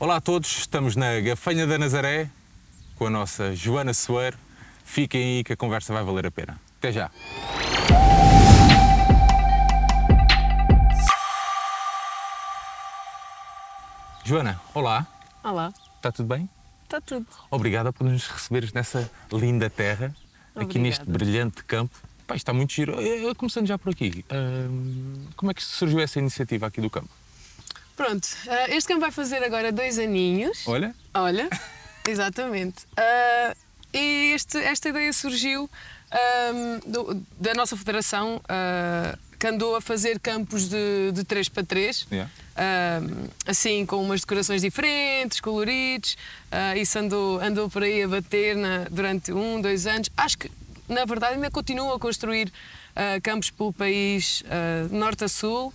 Olá a todos, estamos na Gafanha da Nazaré com a nossa Joana Soeiro. Fiquem aí que a conversa vai valer a pena. Até já! Joana, olá, Olá, está tudo bem? está tudo. Obrigada por nos receberes nessa linda terra, aqui neste Obrigada. brilhante campo. Isto está muito giro. Começando já por aqui, hum, como é que surgiu essa iniciativa aqui do campo? Pronto, ah, este campo vai fazer agora dois aninhos. Olha, Olha, exatamente. Ah, e este- esta ideia surgiu ahm, do- da nossa federação, ah, que andou a fazer campos de, de 3 para 3. Yeah. assim, com umas decorações diferentes, coloridos. Ah, isso andou, andou por aí a bater na- durante um, dois anos. Acho que, na verdade, ainda continua a construir ah, campos pelo país, norte a sul.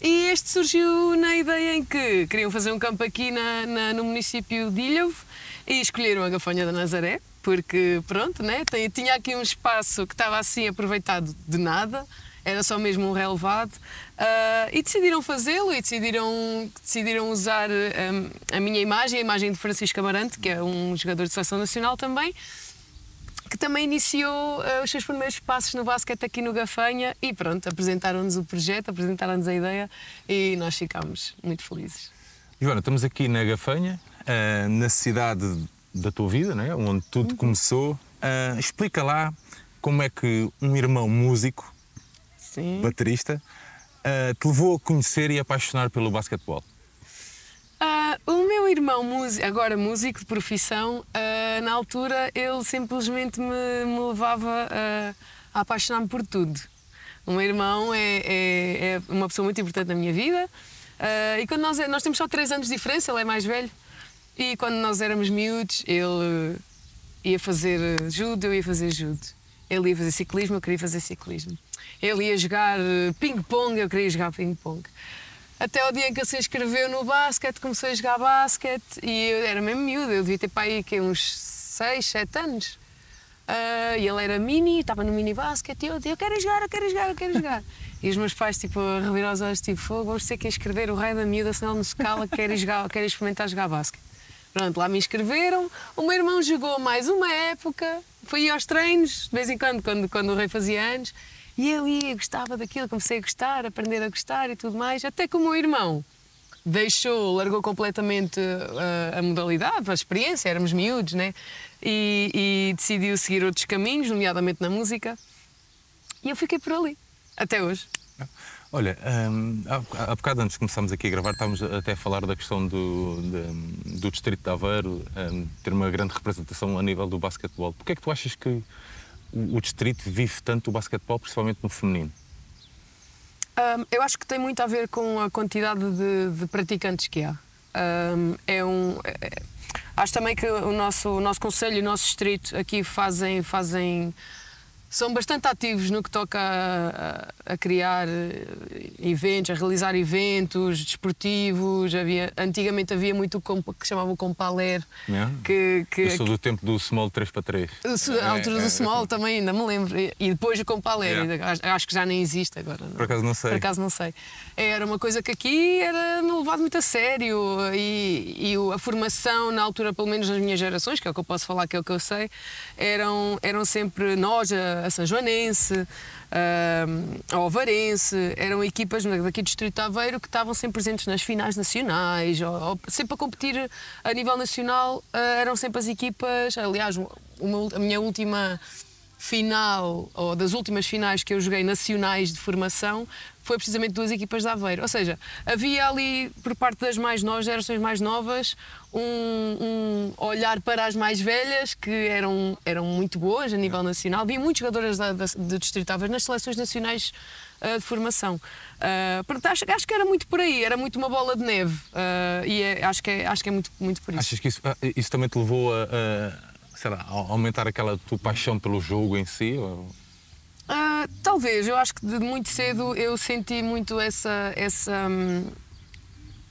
E este surgiu na ideia em que queriam fazer um campo aqui na- na- no município de Ilhavo e escolheram a Gafanha da Nazaré, porque, pronto, né, tinha aqui um espaço que estava assim aproveitado de nada, era só mesmo um relevado, ah, e decidiram fazê-lo e decidiram, decidiram usar hum, a minha imagem, a imagem de Francisco Amarante, que é um jogador de seleção nacional também, que também iniciou ah, os seus primeiros passos no basquete aqui no Gafanha e pronto, apresentaram-nos o projeto, apresentaram-nos a ideia e nós ficámos muito felizes. Joana, estamos aqui na Gafanha, ah, na cidade da tua vida, né? onde tudo começou. Ah, explica lá como é que um irmão músico, Sim. baterista, te levou a conhecer e apaixonar pelo basquetebol. Ah, o meu irmão, agora músico de profissão, ah, na altura ele simplesmente me, me levava ah, a apaixonar-me por tudo. O meu irmão é, é- é uma pessoa muito importante na minha vida e quando nós, nós temos só 3 anos de diferença, ele é mais velho, e quando nós éramos miúdos, ele ia fazer judo, eu ia fazer judo. Ele ia fazer ciclismo, eu queria fazer ciclismo. Ele ia jogar eh, ping-pong, eu queria jogar ping-pong. Até o dia em que ele se inscreveu no basquete, comecei a jogar basquete e eu era mesmo miúdo, eu devia ter para aí que, uns 6, 7 anos. Ah, e ele era mini, estava no mini basquete e eu dizia, eu quero jogar, eu quero jogar, eu quero jogar. E os meus pais, tipo, a revirar os olhos, tipo, fogo, vamos ter que inscrever o raio da miúda, senão ele não se cala, quer, jogar, quer experimentar jogar basquete. Pronto, lá me inscreveram. O meu irmão jogou mais uma época, fui aos treinos, de vez em quando, quando, quando o rei fazia anos, e eu ia, gostava daquilo, comecei a gostar, a aprender a gostar e tudo mais, até que o meu irmão deixou, largou completamente uh, a modalidade, a experiência, éramos miúdos, né? E, e decidiu seguir outros caminhos, nomeadamente na música, e eu fiquei por ali, até hoje. Olha, hum, há, há bocado antes de começarmos aqui a gravar, estávamos até a falar da questão do, de- do distrito de Aveiro hum, ter uma grande representação a nível do basquetebol. Porquê é que tu achas que o, distrito vive tanto o basquetebol, principalmente no feminino? Um, eu acho que tem muito a ver com a quantidade de, de praticantes que há. Um, é um, é- acho também que o nosso, o nosso conselho e o nosso distrito aqui fazem, fazem são bastante ativos no que toca a, a- a criar eh, eventos, a realizar eventos desportivos. Havia, antigamente havia muito o que chamavam o Compaler, É? que, que Eu sou do tempo do small 3 para 3. a altura É, é, do small também ainda me lembro. E- depois o Compaler, ainda- acho, que já nem existe agora. não? Por acaso não sei. Por acaso não sei. Era uma coisa que aqui era levado muito a sério e, e a formação, na altura, pelo menos nas minhas gerações, que é o que eu posso falar, que é o que eu sei, eram, eram sempre nós, a, a São Joanense, a, Ovarense, eram equipas daqui do Distrito de Aveiro que estavam sempre presentes nas finais nacionais, ou, ou sempre a competir a nível nacional, eram sempre as equipas. Aliás, uma- a minha última final, ou das últimas finais que eu joguei nacionais de formação, foi precisamente duas equipas de Aveiro. Ou seja, havia ali, por parte das mais novas, gerações mais novas, um, um olhar para as mais velhas, que eram, eram muito boas a nível nacional. Havia muitos jogadoras da, da, do Distrito de Aveiro nas seleções nacionais ah, de formação. Ah, portanto, acho, acho que era muito por aí, era muito uma bola de neve. Ah, e é- acho, que é, acho que é muito, muito por isso. Achas que isso, isso também te levou a, a, lá, a aumentar aquela tua paixão pelo jogo em si? ou- Ah, talvez, eu acho que de muito cedo eu senti muito essa, essa, hum,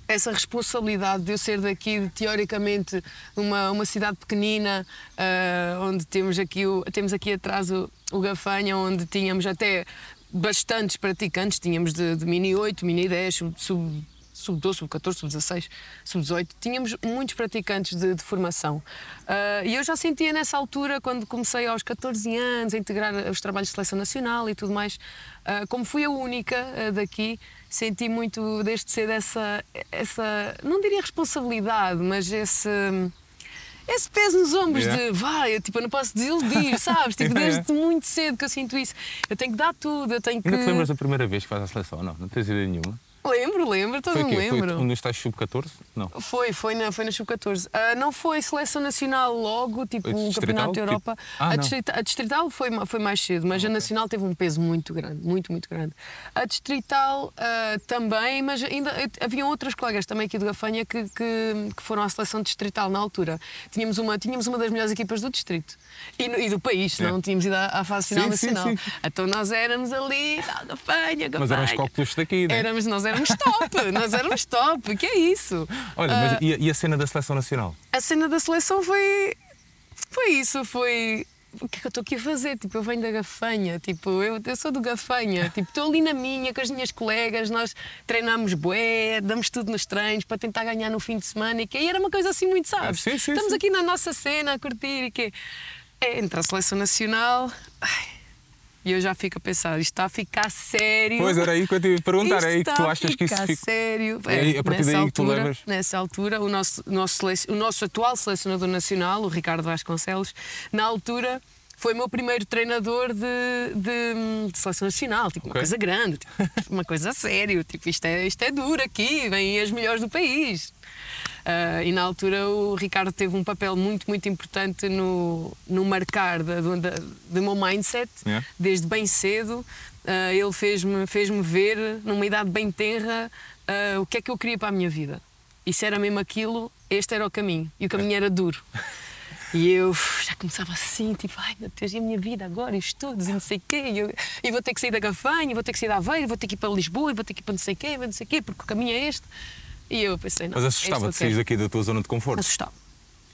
essa responsabilidade de eu ser daqui, de, teoricamente, uma, uma cidade pequenina, ah, onde temos aqui, o, temos aqui atrás o, o Gafanha, onde tínhamos até bastantes praticantes, tínhamos de, de mini 8, mini 10, sub, sub, sub-12, sub-14, sub-16, sub-18, tínhamos muitos praticantes de, de formação. Uh, e eu já sentia nessa altura, quando comecei aos 14 anos a integrar os trabalhos de seleção nacional e tudo mais, uh, como fui a única uh, daqui, senti muito desde cedo essa, essa, não diria responsabilidade, mas esse esse peso nos ombros yeah. de vai, eu, tipo, eu não posso desiludir, sabes? Tipo, desde muito cedo que eu sinto isso. Eu tenho que dar tudo, eu tenho que. Ainda te lembras da primeira vez que faz a seleção? Não, não tens ideia nenhuma. Lembro, lembro, todo me lembro. Foi onde estás sub-14? Não. Foi, foi na, foi na sub-14. Uh, ah, não foi seleção nacional logo, tipo o Campeonato da Europa. Tipo... Ah, a, distrita, a, distrital foi, foi mais cedo, mas okay. a nacional teve um peso muito grande, muito, muito grande. A distrital uh, também, mas ainda haviam outras colegas também aqui de Gafanha que, que, que, foram à seleção distrital na altura. Tínhamos uma, tínhamos uma das melhores equipas do distrito e, e do país, senão não tínhamos ido à, à fase final sim, nacional. Sim, sim. Então nós éramos ali, Gafanha, Gafanha. Mas éramos copos daqui, né? Éramos, nós éramos éramos top, nós éramos top, que é isso? Olha, mas uh, e, a, cena da seleção nacional? A cena da seleção foi. Foi isso, foi. O que é que eu estou aqui a fazer? Tipo, eu venho da Gafanha, tipo, eu, eu sou do Gafanha, tipo, estou ali na minha com as minhas colegas, nós treinamos bué, damos tudo nos treinos para tentar ganhar no fim de semana e que era uma coisa assim muito, sabes? sim, sim, Estamos sim. aqui na nossa cena a curtir e que é, entre a seleção nacional. Ai, e eu já fico a pensar, isto está a ficar sério. Pois era aí que eu te perguntar, é aí que tu achas que isso fica. sério. É, aí, a partir daí altura, que tu levas. Nessa altura, o nosso, nosso, o nosso atual selecionador nacional, o Ricardo Vasconcelos, na altura foi o meu primeiro treinador de, de, de seleção nacional, tipo, okay. uma coisa grande, tipo, uma coisa sério, tipo, isto é, isto é duro aqui, vêm as melhores do país. Uh, e na altura o Ricardo teve um papel muito, muito importante no, no marcar do meu mindset, yeah. desde bem cedo. Uh, ele fez-me fez -me ver, numa idade bem tenra, uh, o que é que eu queria para a minha vida. E se era mesmo aquilo, este era o caminho. E o caminho era duro. E eu já começava assim, tipo, ai meu Deus, e a minha vida agora, e estudos, e não sei o quê, e, eu, e vou ter que sair da Gafanha, vou ter que sair da Aveiro, vou ter que ir para Lisboa, e vou ter que ir para não sei o quê, não sei o quê, porque o caminho é este. E eu pensei, não. Mas assustava-te é sair daqui da tua zona de conforto? Assustava.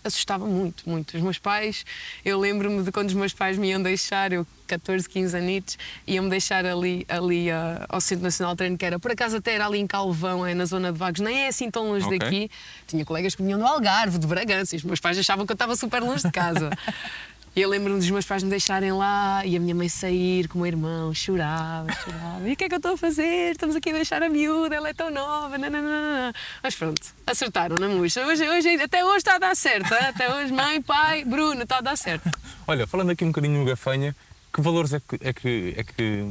Assustava muito, muito. Os meus pais, eu lembro-me de quando os meus pais me iam deixar, eu 14, 15 anitos, iam-me deixar ali, ali uh, ao Centro Nacional de Treino, que era por acaso até era ali em Calvão, é, na zona de Vagos, nem é assim tão longe okay. daqui. Tinha colegas que vinham do Algarve, de Bragança, e os meus pais achavam que eu estava super longe de casa. E eu lembro-me dos meus pais me deixarem lá e a minha mãe sair com o meu irmão, chorava, chorava. E o que é que eu estou a fazer? Estamos aqui a deixar a miúda, ela é tão nova. Nananana. Mas pronto, acertaram na música. Hoje, hoje, até hoje está a dar certo. Até hoje, mãe, pai, Bruno, está a dar certo. Olha, falando aqui um bocadinho no Gafanha, que valores é que, é que, é que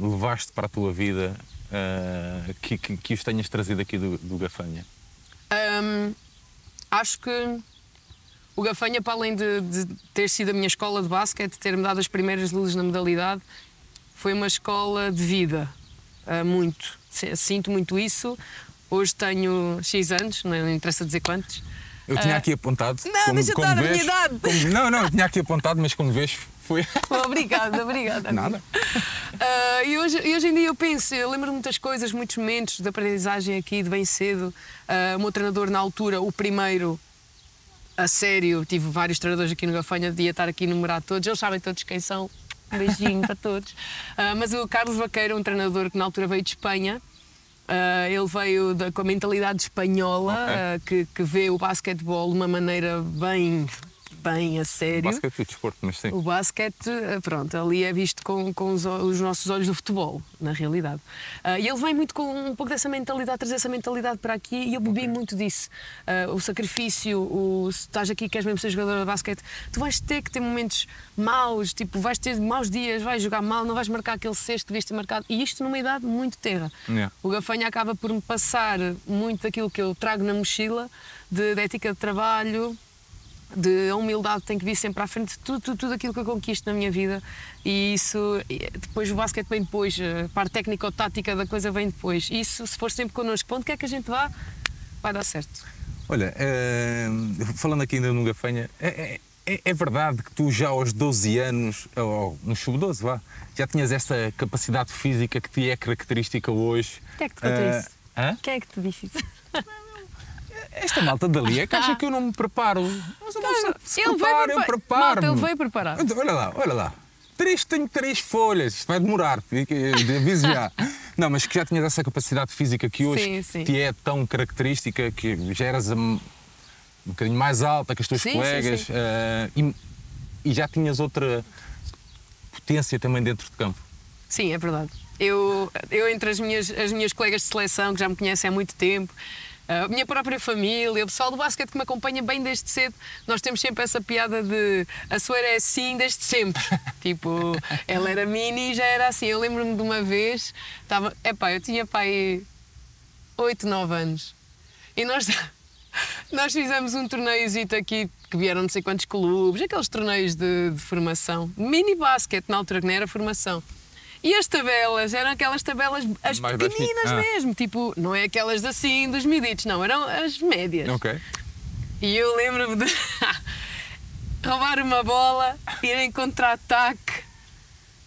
levaste para a tua vida uh, que, que, que os tenhas trazido aqui do, do Gafanha? Um, acho que o Gafanha, para além de, de ter sido a minha escola de basquete, ter-me dado as primeiras luzes na modalidade, foi uma escola de vida. Uh, muito. Sinto muito isso. Hoje tenho X anos, não interessa dizer quantos. Eu tinha ah, aqui apontado. Não, como, deixa como estar vês, a minha idade. Como, não, não, eu tinha aqui apontado, mas como vês, foi. Obrigada, obrigada. Nada. Uh, e, hoje, e hoje em dia eu penso, eu lembro de muitas coisas, muitos momentos de aprendizagem aqui, de bem cedo. Uh, o meu treinador, na altura, o primeiro, a sério, tive vários treinadores aqui no Gafanha, devia estar aqui a numerar todos, eles sabem todos quem são. Um beijinho para todos. Uh, mas o Carlos Vaqueiro, um treinador que na altura veio de Espanha, Uh, ele veio da, com a mentalidade espanhola, okay. uh, que, que, vê o basquetebol de uma maneira bem bem a sério. O basquete e o desporto, mas sim. O basquete, eh, pronto, ali é visto com, com os, os, nossos olhos do futebol, na realidade. Uh, e ele vem muito com um pouco dessa mentalidade, trazer essa mentalidade para aqui e eu bebi okay. muito disso. Uh, o sacrifício, o, se estás aqui queres mesmo ser jogador de basquete, tu vais ter que ter momentos maus, tipo, vais ter maus dias, vais jogar mal, não vais marcar aquele sexto que devias ter marcado. E isto numa idade muito terra. Yeah. O Gafanha acaba por me passar muito daquilo que eu trago na mochila, de, de ética de trabalho, de a humildade tem que vir sempre à frente de tudo, tudo, tudo aquilo que eu conquisto na minha vida e isso, depois o basquete vem depois, a parte técnico-tática da coisa vem depois. Isso, se for sempre connosco, para onde quer que a gente vá, vai dar certo. Olha, é, falando aqui ainda no Gafanha, é, é, é, verdade que tu já aos 12 anos, ou no sub-12, vá, já tinhas essa capacidade física que te é característica hoje? Quem é que te contou uh, isso? Hã? Quem é que te disse isso? Esta malta dali é que acha que eu não me preparo. Mas eu não se ele prepara, eu preparo. Malta, ele veio preparar. Olha lá, olha lá. Três, tenho três folhas. Isto vai demorar, aviso já. Não, mas que já tinhas essa capacidade física que hoje Sim, sim. te é tão característica que já eras um, um bocadinho mais alta que as tuas Sim, colegas sim. eh, e, e já tinhas outra potência também dentro de campo. Sim, é verdade. Eu, eu entre as minhas, as minhas colegas de seleção, que já me conhecem há muito tempo, a minha própria família, o pessoal do basquete que me acompanha bem desde cedo, nós temos sempre essa piada de a Soeira é assim desde sempre. tipo, ela era mini e já era assim. Eu lembro-me de uma vez, estava, epá, eu tinha pai 8, 9 anos. E nós, nós fizemos um torneiozito aqui, que vieram não sei quantos clubes, aqueles torneios de, de formação. Mini basquete, na altura que não era formação. E as tabelas eram aquelas tabelas, as Mais pequeninas. Ah. mesmo, tipo, não é aquelas assim dos miditos, não, eram as médias. Ok. E eu lembro-me de roubar uma bola, ir em contra-ataque,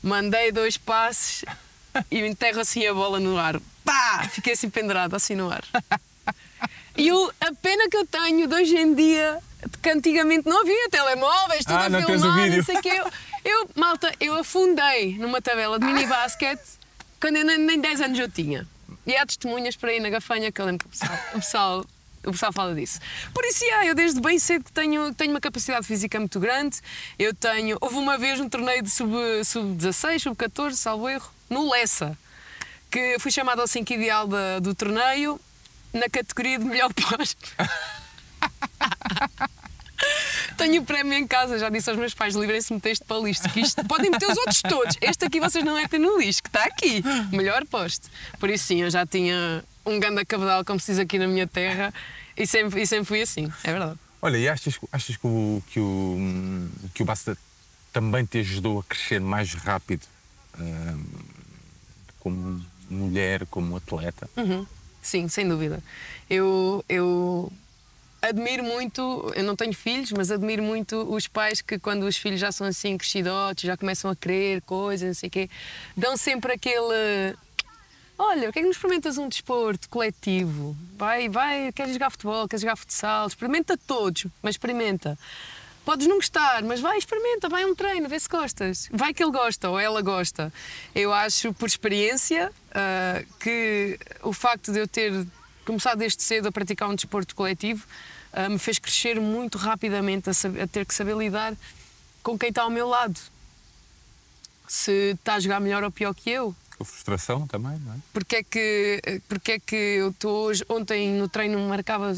mandei dois passes e enterro assim a bola no ar. Pá! Fiquei assim pendurado, assim no ar. E eu, a pena que eu tenho de hoje em dia, que antigamente não havia telemóveis, tudo Ah, a filmar, não sei o quê. Eu, eu, malta, eu afundei numa tabela de mini basquete quando eu nem, nem 10 anos eu tinha. E há testemunhas para aí na gafanha que eu lembro que o pessoal, o pessoal, o pessoal fala disso. Por isso, yeah, eu desde bem cedo tenho, tenho uma capacidade física muito grande. Eu tenho. Houve uma vez um torneio de sub-16, sub sub-14, salvo erro, no Lessa, que fui chamada ao 5 ideal do torneio na categoria de melhor posto. Tenho o prémio em casa, já disse aos meus pais: livrem-se de meter isto para o lixo. Que isto, podem meter os outros todos. Este aqui vocês não metem no lixo, que está aqui. Melhor posto. Por isso, sim, eu já tinha um ganda cabedal, como se diz aqui na minha terra, e sempre, e sempre fui assim. É verdade. Olha, e achas, achas que, o, que, o, que o basquete também te ajudou a crescer mais rápido hum, como mulher, como atleta? Uhum. Sim, sem dúvida. Eu, eu admiro muito, eu não tenho filhos, mas admiro muito os pais que, quando os filhos já são assim crescidotes, já começam a querer coisas, não sei o quê, dão sempre aquele. Olha, por que é que não experimentas um desporto coletivo? Vai, vai, queres jogar futebol, queres jogar futsal? Experimenta todos, mas experimenta. Podes não gostar, mas vai, experimenta, vai a um treino, vê se gostas. Vai que ele gosta ou ela gosta. Eu acho, por experiência, ah, que o facto de eu ter começado desde cedo a praticar um desporto coletivo ah, me fez crescer muito rapidamente a, saber- a ter que saber lidar com quem está ao meu lado. Se está a jogar melhor ou pior que eu, Com frustração também, não é? porque é que, porque é que eu estou hoje, ontem no treino marcava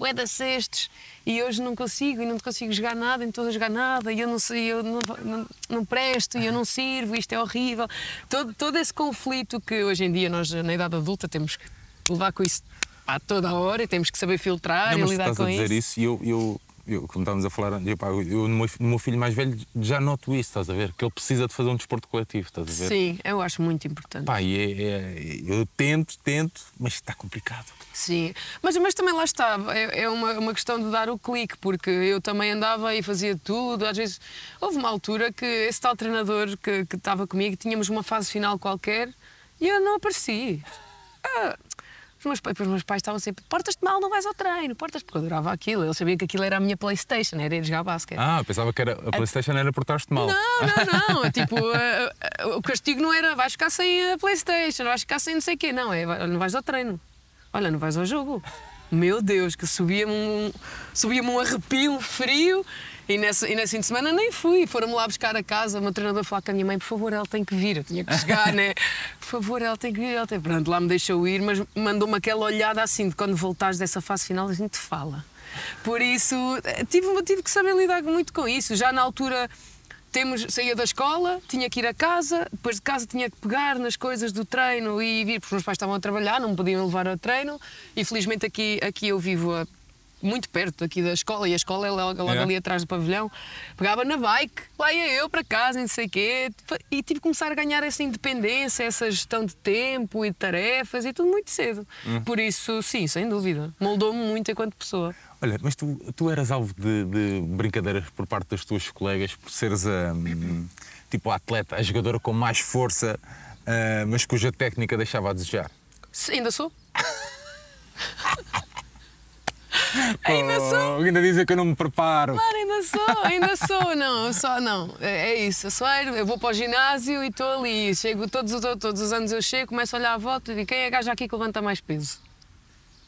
ué da cestos e hoje não consigo e não consigo jogar nada, a jogar nada e eu não sei, eu não, não, não presto e eu não sirvo, isto é horrível. Todo, todo esse conflito que hoje em dia nós na idade adulta temos que levar com isso a toda a hora e temos que saber filtrar Não, e lidar estás com a dizer isso. isso, e eu, eu, eu, como estávamos a falar, eu, pá, eu no, meu, no meu filho mais velho já noto isso, estás a ver? Que ele precisa de fazer um desporto coletivo, estás a ver? Sim, eu acho muito importante. Pá, e é- é- eu tento, tento, mas está complicado. Sim, mas, mas também lá está, é, é uma, uma questão de dar o clique, porque eu também andava e fazia tudo. Às vezes houve uma altura que esse tal treinador que, que estava comigo, tínhamos uma fase final qualquer e eu não apareci. Ah, os meus, pais- os meus pais estavam sempre: portas-te mal, não vais ao treino, portas porque eu adorava aquilo. Ele sabia que aquilo era a minha Playstation, era ir jogar basquete. Ah, pensava que era, a Playstation era portar-te mal. Não, não, não. tipo, eh, eh, o castigo não era vais ficar sem a Playstation, vais ficar sem não sei o quê. Não, é não vais ao treino. Olha, não vais ao jogo. Meu Deus, que subia-me um, subia um arrepio, um frio. E nessa, e nesse fim de semana nem fui. Foram-me lá buscar a casa. O meu treinador falou com a minha mãe: por favor, ela tem que vir. Eu tinha que chegar, né? Por favor, ela tem que vir. Ela tem... Pronto, lá me deixou ir, mas mandou-me aquela olhada assim: de quando voltares dessa fase final, a gente fala. Por isso, eh, tive, tive que saber lidar muito com isso. Já na altura temos, saía da escola, tinha que ir a casa, depois de casa tinha que pegar nas coisas do treino e vir, porque os meus pais estavam a trabalhar, não me podiam levar ao treino. E felizmente aqui, aqui eu vivo a- muito perto aqui da escola, e a escola é logo, logo É. ali atrás do pavilhão. Pegava na bike, lá ia eu para casa, não sei o quê, e tive que começar a ganhar essa independência, essa gestão de tempo e de tarefas, e tudo muito cedo. Por isso, sim, sem dúvida, moldou-me muito enquanto pessoa. Olha, mas tu, tu eras alvo de, de brincadeiras por parte das tuas colegas por seres a, hum, tipo a atleta, a jogadora com mais força, ah, mas cuja técnica deixava a desejar. Se- Ainda sou? Ainda sou. Ainda dizem que eu não me preparo. Claro, ainda sou, ainda sou. Não, eu só, não. É, é isso. Eu sou, eu vou para o ginásio e estou ali. Chego todos, os- todos os anos eu chego, começo a olhar à volta e digo: quem é a gaja aqui que levanta mais peso?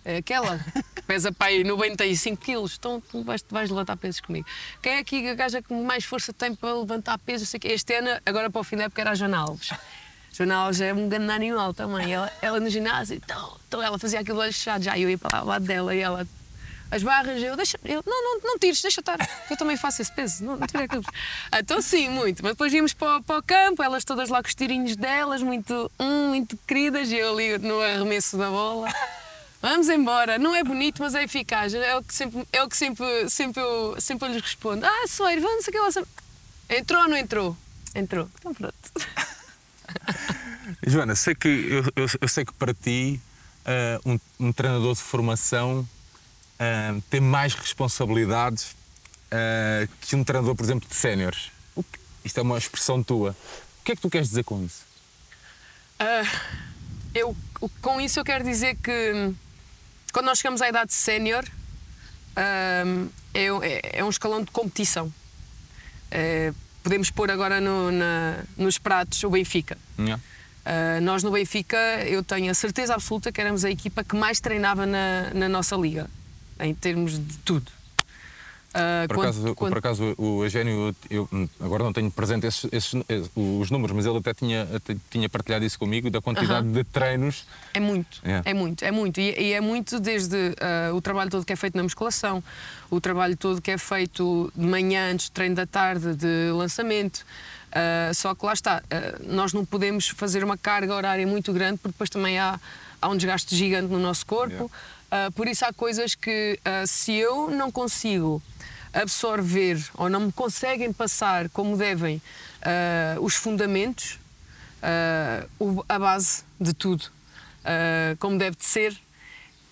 É aquela que pesa para aí 95 quilos. Então tu vais, vais levantar pesos comigo. Quem é aqui a gaja que mais força tem para levantar peso? Sei. Este ano, agora para o fim da época, era a Joana Alves. Joana Alves é um grande animal também. Ela, ela no ginásio, então, então ela fazia aquilo olhos fechados. Já eu ia para lá ao lado dela e ela. As barras, eu deixa. Eu, não, não, não tires, deixa estar. Eu também faço esse peso. Não, não tira aquilo. Então, sim, muito. Mas depois íamos para, para o campo, elas todas lá com os tirinhos delas, muito, hum, muito queridas, e eu ali no arremesso da bola. Vamos embora, não é bonito, mas é eficaz. É o que sempre, é o que sempre, sempre, eu, sempre eu lhes respondo. Ah, Soeiro, vamos aquela. Entrou ou não entrou? Entrou. Então pronto. Joana, sei que, eu, eu- eu sei que para ti ah, um, um treinador de formação ah, tem mais responsabilidades ah, que um treinador, por exemplo, de séniores. Isto é uma expressão tua. O que é que tu queres dizer com isso? Ah, eu, com isso eu quero dizer que hum, quando nós chegamos à idade sénior hum, é, é- um escalão de competição. Eh, podemos pôr agora no- na- nos pratos o Benfica. Yeah. Uh, nós no Benfica, eu tenho a certeza absoluta que éramos a equipa que mais treinava na, na nossa liga, em termos de tudo. Uh, Por quando- acaso, quando- por acaso o Eugénio, eu hum, agora não tenho presente esses, esses- os números, mas ele até tinha, até tinha partilhado isso comigo, da quantidade de treinos. É muito, Yeah. é muito, é muito. E, e é muito desde ah, o trabalho todo que é feito na musculação, o trabalho todo que é feito de manhã antes do treino da tarde, de lançamento. Ah, só que lá está, nós não podemos fazer uma carga horária muito grande, porque depois também há, há um desgaste gigante no nosso corpo. Ah, por isso há coisas que, ah, se eu não consigo absorver ou não me conseguem passar como devem ah, os fundamentos, o- a base de tudo, como deve de ser.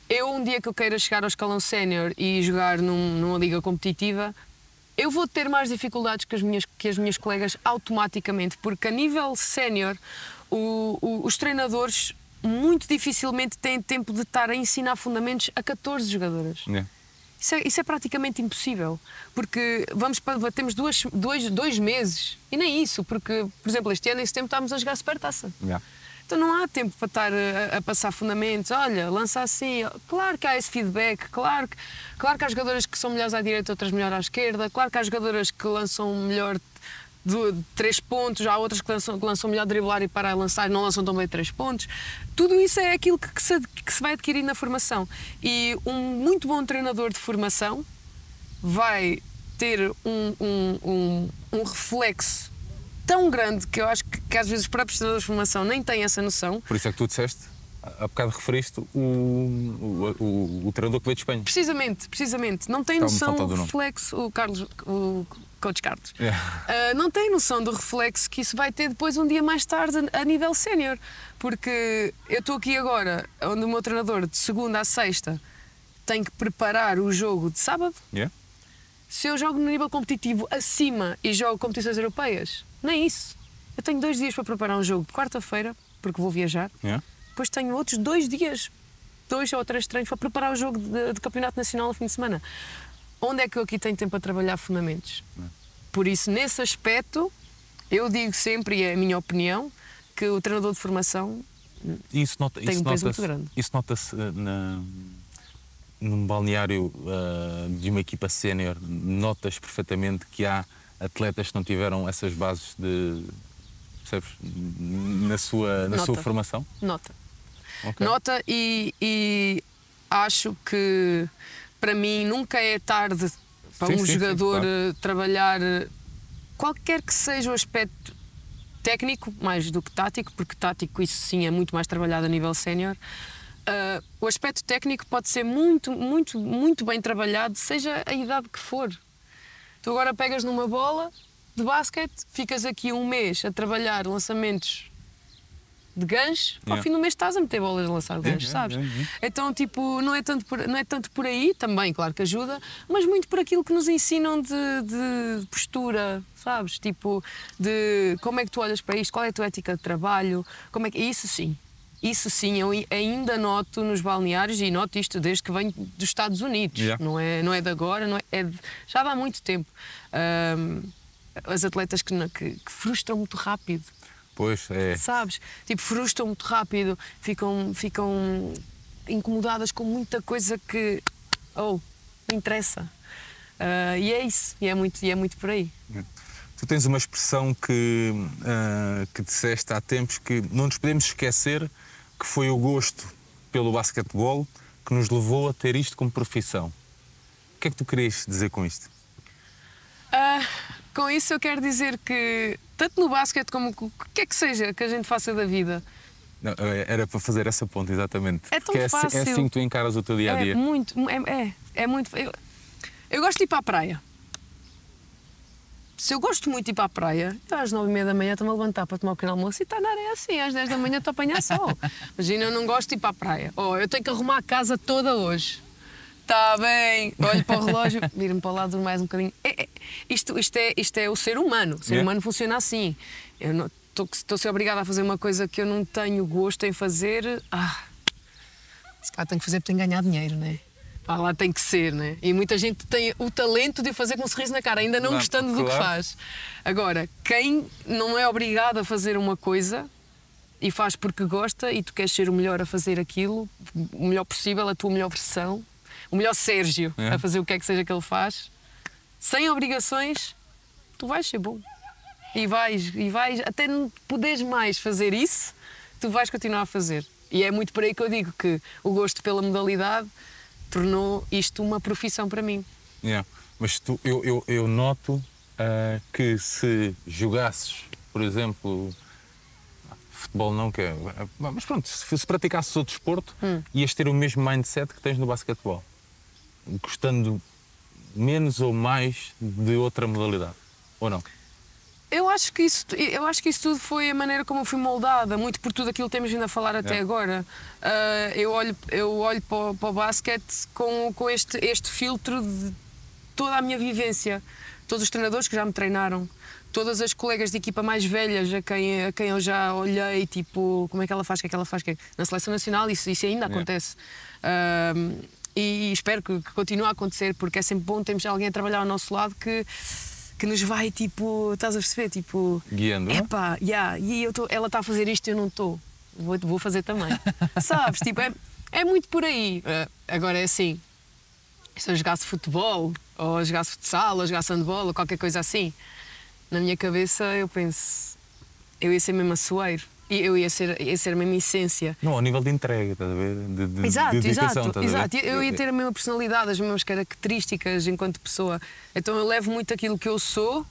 Eu, um dia que eu queira chegar ao escalão sénior e jogar num- numa liga competitiva, eu vou ter mais dificuldades que as minhas, que as minhas colegas automaticamente, porque a nível sénior, os treinadores muito dificilmente têm tempo de estar a ensinar fundamentos a 14 jogadoras. Yeah. Isso é, isso é praticamente impossível, porque vamos para, temos duas, dois, dois meses, e nem isso, porque, por exemplo, este ano, em setembro, estávamos a jogar supertaça. Yeah. Então não há tempo para estar a, a passar fundamentos. Olha, lança assim. Claro que há esse feedback, claro que, claro que há jogadoras que são melhores à direita, outras melhores à esquerda, claro que há jogadoras que lançam melhor de, três pontos, há outras que lançam, que lançam melhor driblar e para a lançar não lançam tão bem três pontos. Tudo isso é aquilo que, se, que se vai adquirir na formação. E um muito bom treinador de formação vai ter um, um, um, um reflexo tão grande que eu acho que, que às vezes os próprios treinadores de formação nem têm essa noção. Por isso é que tu disseste, há bocado referiste o, o, o, o treinador que veio de Espanha. Precisamente, precisamente. Não tem noção do reflexo, o Carlos, o coach Carlos. Yeah. Ah, não tem noção do reflexo que isso vai ter depois um dia mais tarde a nível sénior. Porque eu estou aqui agora, onde o meu treinador de segunda a sexta tem que preparar o jogo de sábado. Yeah? Se eu jogo no nível competitivo acima e jogo competições europeias, nem isso. Eu tenho dois dias para preparar um jogo de quarta-feira, porque vou viajar. Yeah? Depois tenho outros dois dias, dois ou três treinos para preparar o jogo de, de campeonato nacional no fim de semana. Onde é que eu aqui tenho tempo para trabalhar fundamentos? Por isso, nesse aspecto, eu digo sempre, e é a minha opinião, que o treinador de formação Isso, nota, Tem isso um peso muito grande. Isso nota-se eh, num balneário eh, de uma equipa sénior, notas perfeitamente que há atletas que não tiveram essas bases de. Percebes? Na sua, na sua Nota. formação. nota. Ok. Nota e, e acho que para mim nunca é tarde para Sim, um sim, sim, jogador claro. eh, trabalhar eh, qualquer que seja o aspecto técnico, mais do que tático, porque tático isso sim é muito mais trabalhado a nível sénior. Ah, o aspecto técnico pode ser muito, muito, muito bem trabalhado, seja a idade que for. Tu agora pegas numa bola de basquete, ficas aqui um mês a trabalhar lançamentos de gancho, ao Yeah. fim do mês estás a meter bolas a lançar de gancho, yeah, sabes? yeah, yeah. Então, tipo, não é, tanto por, não é tanto por aí, também, claro que ajuda, mas muito por aquilo que nos ensinam de, de postura, sabes? Tipo, de como é que tu olhas para isto, qual é a tua ética de trabalho, como é que. Isso sim. Isso sim, eu ainda noto nos balneários e noto isto desde que venho dos Estados Unidos. Yeah. Não, é, não é de agora, não é, é de- já há muito tempo. Ahm, as atletas que, que, que frustram muito rápido Pois, é. sabes? Tipo, frustram muito rápido, ficam, ficam incomodadas com muita coisa que, oh, não interessa. Ah, e é isso, e é, muito, e é muito por aí. Tu tens uma expressão que, ah, que disseste há tempos que não nos podemos esquecer que foi o gosto pelo basquetebol que nos levou a ter isto como profissão. O que é que tu querias dizer com isto? Ah, com isso eu quero dizer que, tanto no basquete como o que é que seja que a gente faça da vida, Não, é- era para fazer essa ponta, exatamente. É tão Porque é, assim- fácil. é assim que tu encaras o teu dia a é dia. muito, é, é, é muito. Eu, eu gosto de ir para a praia. Se eu gosto muito de ir para a praia, eu às nove e meia da manhã estou-me a levantar para tomar o pequeno almoço e está na areia assim, às 10 da manhã estou a apanhar sol. Imagina, eu não gosto de ir para a praia. Oh, eu tenho que arrumar a casa toda hoje. Está bem, olho para o relógio, vira-me para o lado mais um bocadinho. É, é, isto, isto, é, isto é o ser humano. O ser É. humano funciona assim. Eu não- estou a ser obrigada a fazer uma coisa que eu não tenho gosto em fazer. Ah, se calhar tenho que fazer porque tenho que ganhar dinheiro, né? Pá, lá tem que ser, né? E muita gente tem o talento de fazer com um sorriso na cara, ainda não Claro, gostando do que claro. faz. Agora, quem não é obrigado a fazer uma coisa e faz porque gosta e tu queres ser o melhor a fazer aquilo, o melhor possível, a tua melhor versão, o melhor Sérgio É. a fazer o que é que seja que ele faz, sem obrigações, tu vais ser bom. E vais, e vais, até não poderes mais fazer isso, tu vais continuar a fazer. E é muito por aí que eu digo que o gosto pela modalidade tornou isto uma profissão para mim. Yeah. Mas tu, eu, eu, eu noto ah, que se jogasses, por exemplo, futebol não, que é. Mas pronto, se, se praticasses outro desporto, Hum. ias ter o mesmo mindset que tens no basquetebol. Gostando menos ou mais de outra modalidade. Ou não? Eu acho que isso, eu acho que isso tudo foi a maneira como eu fui moldada, muito por tudo aquilo que temos vindo a falar até É. agora. Ah, eu olho, eu olho para, o- para o basquete com, com este, este filtro de toda a minha vivência. Todos os treinadores que já me treinaram, todas as colegas de equipa mais velhas a quem, a quem eu já olhei, tipo, como é que ela faz, o que é que ela faz. que é que- Na seleção nacional isso, isso ainda acontece. Ah, e espero que, que continue a acontecer, porque é sempre bom termos alguém a trabalhar ao nosso lado que, que nos vai, tipo, estás a perceber? Tipo, Guiando, não? Epá, yeah, e eu tô, ela está a fazer isto e eu não estou. Vou, vou fazer também. Sabes? Tipo, é, é muito por aí. Ah, agora é assim: se eu jogasse futebol, ou jogasse futsal, ou jogasse handball, ou qualquer coisa assim, na minha cabeça eu penso, eu ia ser mesmo açoeiro. Eu ia ser, ia ser a mesma essência. Não, ao nível de entrega, estás a ver? De, de, Exato, de exato, exato. Eu ia ter a mesma personalidade, as mesmas características enquanto pessoa. Então eu levo muito aquilo que eu sou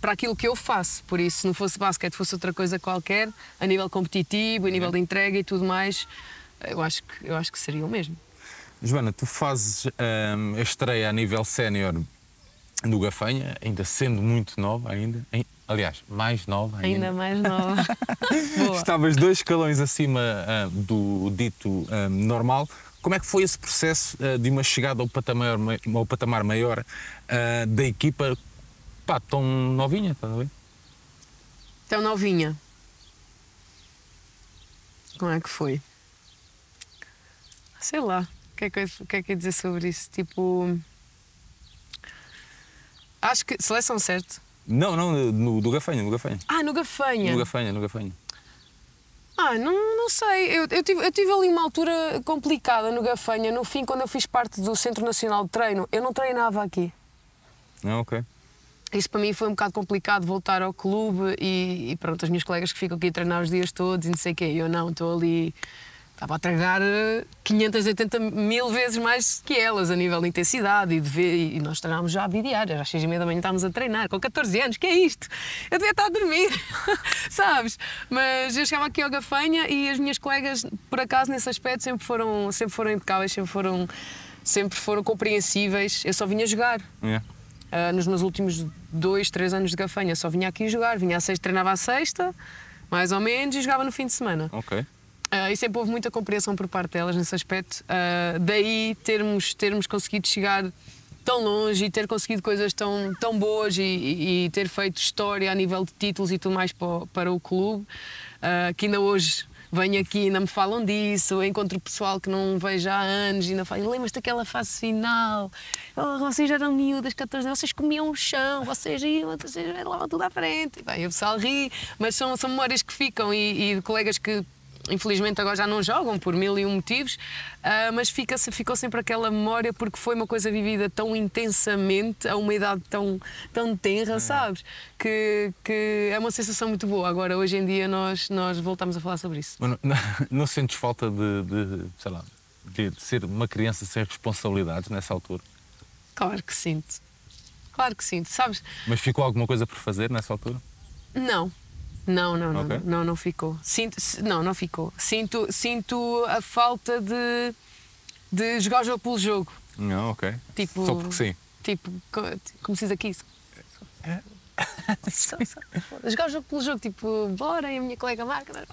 para aquilo que eu faço. Por isso, se não fosse basquete, fosse outra coisa qualquer, a nível competitivo, a nível de entrega e tudo mais, eu acho que, eu acho que seria o mesmo. Joana, tu fazes hum, a estreia a nível sénior no Gafanha, ainda sendo muito nova, ainda. Em- aliás, mais nova ainda. Ainda mais nova. Estavas dois escalões acima ah, do dito ah, normal. Como é que foi esse processo ah, de uma chegada ao patamar, ma- ao patamar maior da equipa pá, tão novinha, estás a ver? Então, novinha. Como é que foi? Sei lá. O que é que, eu- o que é que eu ia dizer sobre isso? Tipo. Acho que. Seleção certo. Não, não, no, do Gafanha, no Gafanha. Ah, no Gafanha. No Gafanha, no Gafanha. Ah, não, não sei. Eu, eu, tive, eu tive ali uma altura complicada no Gafanha. No fim, quando eu fiz parte do Centro Nacional de Treino, eu não treinava aqui. Ah, ok. Isso para mim foi um bocado complicado voltar ao clube e, e pronto, as minhas colegas que ficam aqui a treinar os dias todos e não sei o quê. Eu não, estou ali. Estava a treinar eh, 580 mil vezes mais que elas a nível de intensidade e de ver. E nós treinámos já a bidiária, às 6 e meia da manhã estávamos a treinar, com 14 anos, que é isto? Eu devia estar a dormir, sabes? Mas eu chegava aqui ao Gafanha e as minhas colegas, por acaso, nesse aspecto, sempre foram, sempre foram impecáveis, sempre foram, sempre foram compreensíveis. Eu só vinha jogar. Yeah. Uh, nos meus últimos dois, três anos de gafanha só vinha aqui jogar, vinha à sexta, treinava à sexta, mais ou menos, e jogava no fim de semana. Ok. Uh, e sempre houve muita compreensão por parte delas nesse aspecto. Uh, daí termos, termos conseguido chegar tão longe e ter conseguido coisas tão, tão boas e, e- e ter feito história a nível de títulos e tudo mais para, o- para o clube, uh, que ainda hoje venho aqui e ainda me falam disso, encontro pessoal que não vejo há anos e ainda falam, lembras-te daquela fase final? Oh, vocês eram miúdas, 14 anos, vocês comiam o chão, vocês iam, vocês levavam tudo à frente. E, bem, o pessoal ri, mas são, são memórias que ficam e, e de colegas que infelizmente agora já não jogam por mil e um motivos, uh, mas fica ficou sempre aquela memória porque foi uma coisa vivida tão intensamente, a uma idade tão, tão tenra, é. sabes? Que, que é uma sensação muito boa. Agora, hoje em dia, nós, nós voltamos a falar sobre isso. Mas não, não sentes falta de, de, sei lá, de, de ser uma criança sem responsabilidades nessa altura? Claro que sinto. Claro que sinto, sabes? Mas ficou alguma coisa por fazer nessa altura? Não, não, não, okay. não, não, não ficou. Sinto, não, não ficou. Sinto, sinto a falta de, de jogar jogo pelo jogo. Não, ok. Tipo, Só porque sim. Tipo, como se diz aqui? É. jogar o jogo pelo jogo, tipo, bora, e a minha colega marca.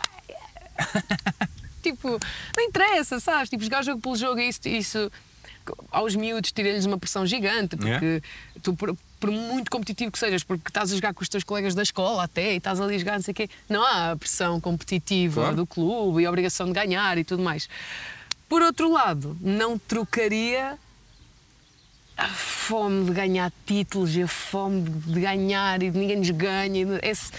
tipo, não interessa, sabes? Tipo, jogar o jogo pelo jogo, isso, isso aos miúdos tira-lhes uma pressão gigante, porque yeah. tu, por, muito competitivo que sejas, porque estás a jogar com os teus colegas da escola até e estás ali a jogar, não sei o quê, não há a pressão competitiva claro. do clube e a obrigação de ganhar e tudo mais. Por outro lado, não trocaria a fome de ganhar títulos e a fome de ganhar e de ninguém nos ganha. Esse,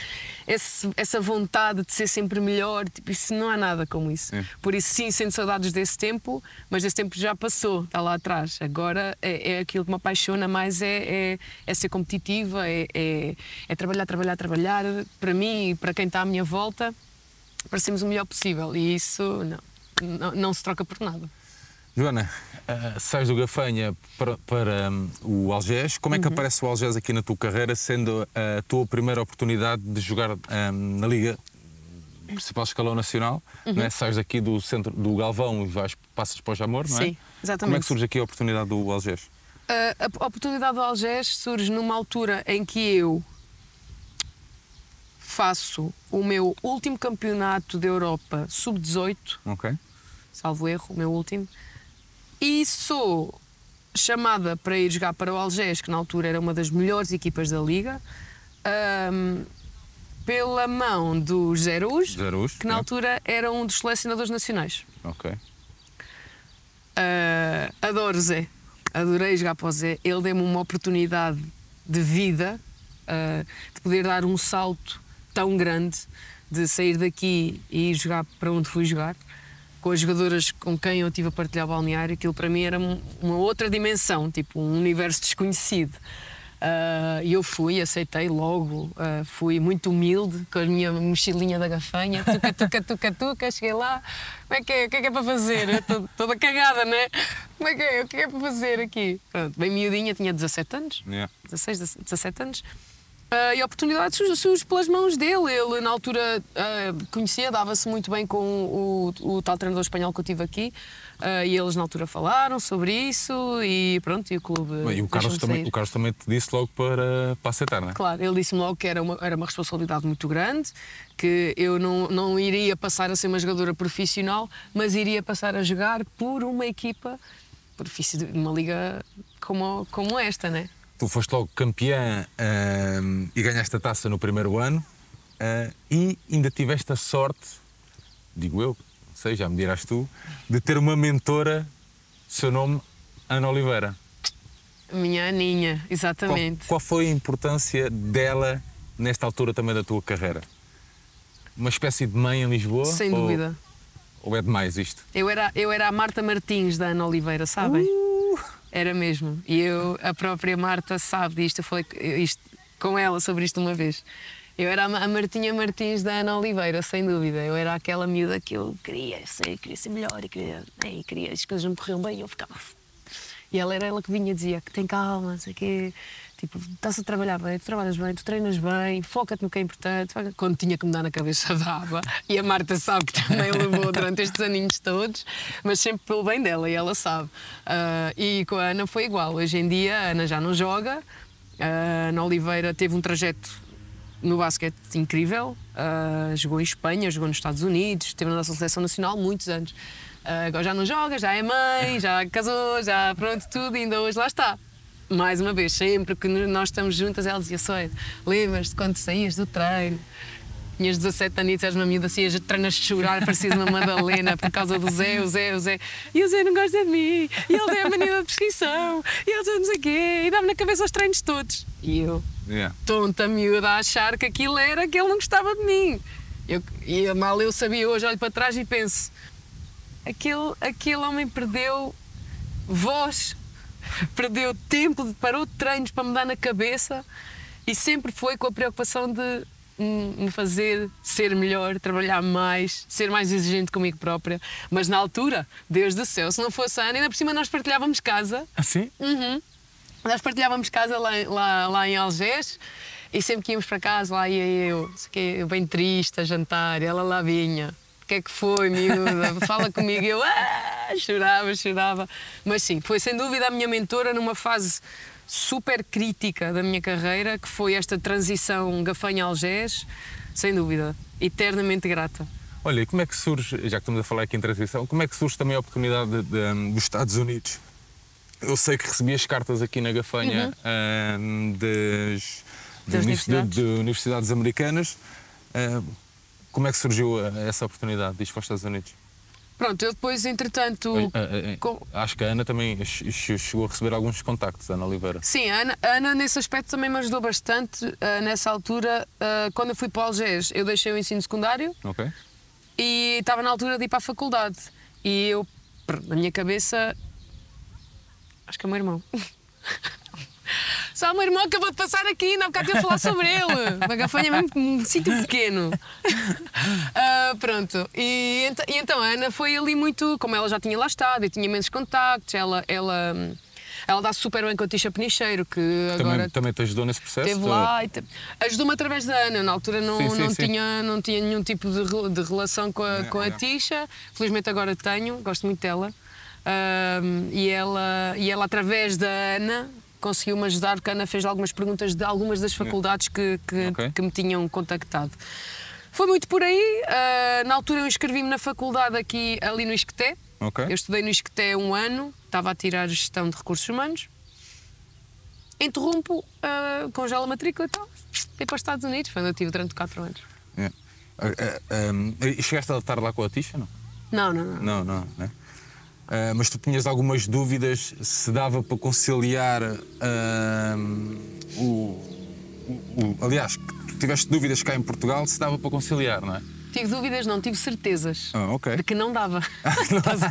esse, essa vontade de ser sempre melhor, tipo, isso não há nada como isso. É. Por isso, sim, sinto saudades desse tempo, mas esse tempo já passou, está lá atrás. Agora é, é aquilo que me apaixona mais é, é, é ser competitiva, é, é, é, trabalhar, trabalhar, trabalhar para mim e para quem está à minha volta, para sermos o melhor possível. E isso não, não, não se troca por nada. Joana, uh, sais do Gafanha para, para um, o Algés. Como é que uhum. aparece o Algés aqui na tua carreira, sendo a tua primeira oportunidade de jogar um, na Liga principal escalão nacional, uhum. não é? Sais daqui do centro do Galvão e vais, passas para o Jamor, não é? Sim, exatamente. Como é que surge aqui a oportunidade do Algés? Uh, a oportunidade do Algés surge numa altura em que eu faço o meu último campeonato da Europa sub-18, okay. salvo erro, o meu último, e sou chamada para ir jogar para o Algés, que na altura era uma das melhores equipas da liga, um, pela mão do Zerus que na é. altura era um dos selecionadores nacionais. Ok. Uh, adoro Zé, adorei jogar para o Zé. Ele deu-me uma oportunidade de vida, uh, de poder dar um salto tão grande, de sair daqui e ir jogar para onde fui jogar com as jogadoras com quem eu tive a partilhar o balneário, aquilo para mim era uma outra dimensão, tipo um universo desconhecido. Uh, e eu fui, aceitei logo, uh, fui muito humilde com a minha mochilinha da gafanha, tuca, tuca, tuca, tuca, cheguei lá, como é que é, o que é, que é para fazer? Eu toda cagada, né? Como é que é, o que é para fazer aqui? Pronto, bem miudinha, tinha 17 anos, yeah. 16, 17 anos, Uh, e a oportunidade surge pelas mãos dele. Ele, na altura, uh, conhecia, dava-se muito bem com o, o, tal treinador espanhol que eu tive aqui. Uh, e eles, na altura, falaram sobre isso e pronto, e o clube. Bem, e o Carlos, também, o Carlos também te disse logo para, para aceitar, não é? Claro, ele disse-me logo que era uma, era uma responsabilidade muito grande, que eu não, não iria passar a ser uma jogadora profissional, mas iria passar a jogar por uma equipa, por uma liga como, como esta, né? Tu foste logo campeã uh, e ganhaste a taça no primeiro ano uh, e ainda tiveste a sorte, digo eu, não sei, já me dirás tu, de ter uma mentora, seu nome, Ana Oliveira. Minha Aninha, exatamente. Qual, qual foi a importância dela nesta altura também da tua carreira? Uma espécie de mãe em Lisboa? Sem ou, dúvida. Ou é demais isto? Eu era, eu era a Marta Martins da Ana Oliveira, sabem? Uh! Era mesmo. E eu, a própria Marta sabe disto, eu falei isto, com ela sobre isto uma vez. Eu era a Martinha Martins da Ana Oliveira, sem dúvida. Eu era aquela miúda que eu queria, sei, queria ser melhor e queria, e queria as coisas me corriam bem e eu ficava. E ela era ela que vinha dizia que tem calma, sei o quê. Tipo, estás a trabalhar bem, tu trabalhas bem, tu treinas bem, foca-te no que é importante. Quando tinha que me dar na cabeça, dava. E a Marta sabe que também levou durante estes aninhos todos, mas sempre pelo bem dela, e ela sabe. Uh, e com a Ana foi igual. Hoje em dia, a Ana já não joga. A Ana Oliveira teve um trajeto no basquete incrível. Uh, jogou em Espanha, jogou nos Estados Unidos, esteve na nossa seleção nacional muitos anos. Uh, agora já não joga, já é mãe, já casou, já pronto, tudo, ainda hoje lá está mais uma vez, sempre que nós estamos juntas, ela dizia: Só, lembras-te quando saías do treino? Tinhas 17 anos, eras uma miúda assim, a treinas de chorar, parecias uma Madalena por causa do Zé, o Zé, o Zé. E o Zé não gosta de mim, e ele tem a mania de prescrição, e ele não sei o quê, e dá-me na cabeça os treinos todos. E eu, Yeah. tonta miúda, a achar que aquilo era que ele não gostava de mim. Eu, e mal eu sabia, hoje olho para trás e penso: aquele, aquele homem perdeu voz, perdeu tempo, parou de treinos para me dar na cabeça e sempre foi com a preocupação de me fazer ser melhor, trabalhar mais, ser mais exigente comigo própria. Mas na altura, Deus do céu, se não fosse a Ana, ainda por cima nós partilhávamos casa. Assim? Uhum. Nós partilhávamos casa lá, em- lá, lá em Algés e sempre que íamos para casa, lá ia eu, eu bem triste a jantar, ela lá vinha. O que é que foi, miúda? Fala comigo. Eu ah, chorava, chorava. Mas sim, foi sem dúvida a minha mentora numa fase super crítica da minha carreira, que foi esta transição Gafanha-Algés, sem dúvida, eternamente grata. Olha, e como é que surge, já que estamos a falar aqui em transição, como é que surge também a oportunidade de- de- dos Estados Unidos? Eu sei que recebias cartas aqui na Gafanha ahm, das, Uhum. Das univers- de- universidades. de universidades americanas. Como é que surgiu ah, essa oportunidade de ir para os Estados Unidos? Pronto, eu depois, entretanto. Ah, com- Acho que a Ana também che- che- chegou a receber alguns contactos, Ana Oliveira. Sim, a Ana, a Ana nesse aspecto também me ajudou bastante. ah, nessa altura, ah, quando eu fui para o Algés, eu deixei o ensino secundário e estava na altura de ir para a faculdade. E eu, na minha cabeça, acho que é o meu irmão. Só o meu irmão acabou de passar aqui, ainda há bocado a falar sobre ele. A gafanha é mesmo um sítio pequeno. Ah, pronto. E, ent- e então a Ana foi ali muito, como ela já tinha lá estado e tinha imensos contactos, ela, ela, ela dá super bem com a Tisha Penicheiro, que agora Também, também te ajudou nesse processo? Esteve lá e te- ajudou-me através da Ana. Na altura não, Sim, sim, não, sim. Tinha, não tinha nenhum tipo de, re- de relação com a, com a é. Tisha. Felizmente agora tenho, gosto muito dela. Ahm, e, ela, e ela, através da Ana, conseguiu-me ajudar, porque a Ana fez algumas perguntas de algumas das faculdades que, que, Ok. que me tinham contactado. Foi muito por aí. ah, na altura eu inscrevi-me na faculdade aqui, ali no Isqueté. Ok. Eu estudei no Isqueté um ano, estava a tirar gestão de recursos humanos. Interrompo, uh, congelo a matrícula e tal. Fui para os Estados Unidos, foi onde eu estive durante 4 anos. É. Ah, ah, ahm, e chegaste a estar lá com a Tisha, não? Não, não, não. Não, não, né? Ah, mas tu tinhas algumas dúvidas se dava para conciliar ahm, o, o- Aliás, tu tiveste dúvidas cá em Portugal se dava para conciliar, não é? Tive dúvidas, não, tive certezas. Ah, ok. De que não dava. Estás a,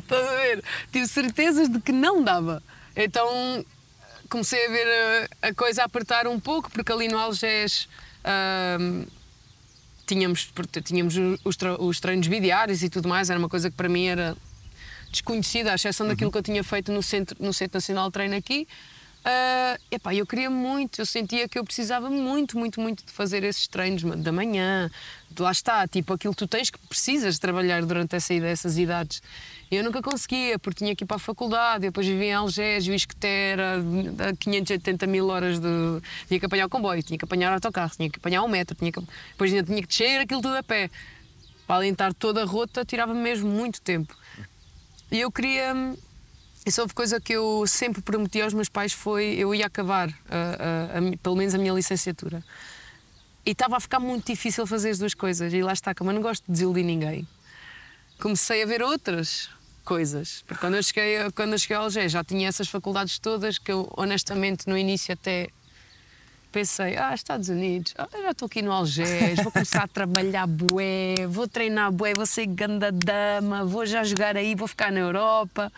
estás a ver? Tive certezas de que não dava. Então comecei a ver a, a coisa a apertar um pouco, porque ali no Algés ahm, tínhamos, tínhamos os, os treinos bidiários e tudo mais, era uma coisa que para mim era desconhecida, à exceção daquilo que eu tinha feito no Centro, no centro Nacional de Treino aqui. Ah, epá, eu queria muito, eu sentia que eu precisava muito, muito, muito de fazer esses treinos da manhã. Lá está, tipo aquilo que tu tens que precisas de trabalhar durante essa, essas idades. Eu nunca conseguia, porque tinha que ir para a faculdade, depois vivia em Algés, e o Isqueté era a 580 mil horas de. tinha que apanhar o comboio, tinha que apanhar o autocarro, tinha que apanhar o metro, tinha que... depois ainda tinha que descer aquilo tudo a pé. Para alentar toda a rota, tirava mesmo muito tempo. E eu queria. Isso houve coisa que eu sempre prometi aos meus pais foi eu ia acabar, a- a- a mi- pelo menos a minha licenciatura. E estava a ficar muito difícil fazer as duas coisas. E lá está, como eu não gosto de desiludir ninguém, comecei a ver outras coisas. Porque quando eu cheguei, a- quando eu cheguei ao Algés já tinha essas faculdades todas que eu, honestamente, no início até pensei, ah, Estados Unidos, ah, já estou aqui no Algés, vou começar a trabalhar bué, vou treinar bué, vou ser ganda dama, vou já jogar aí, vou ficar na Europa.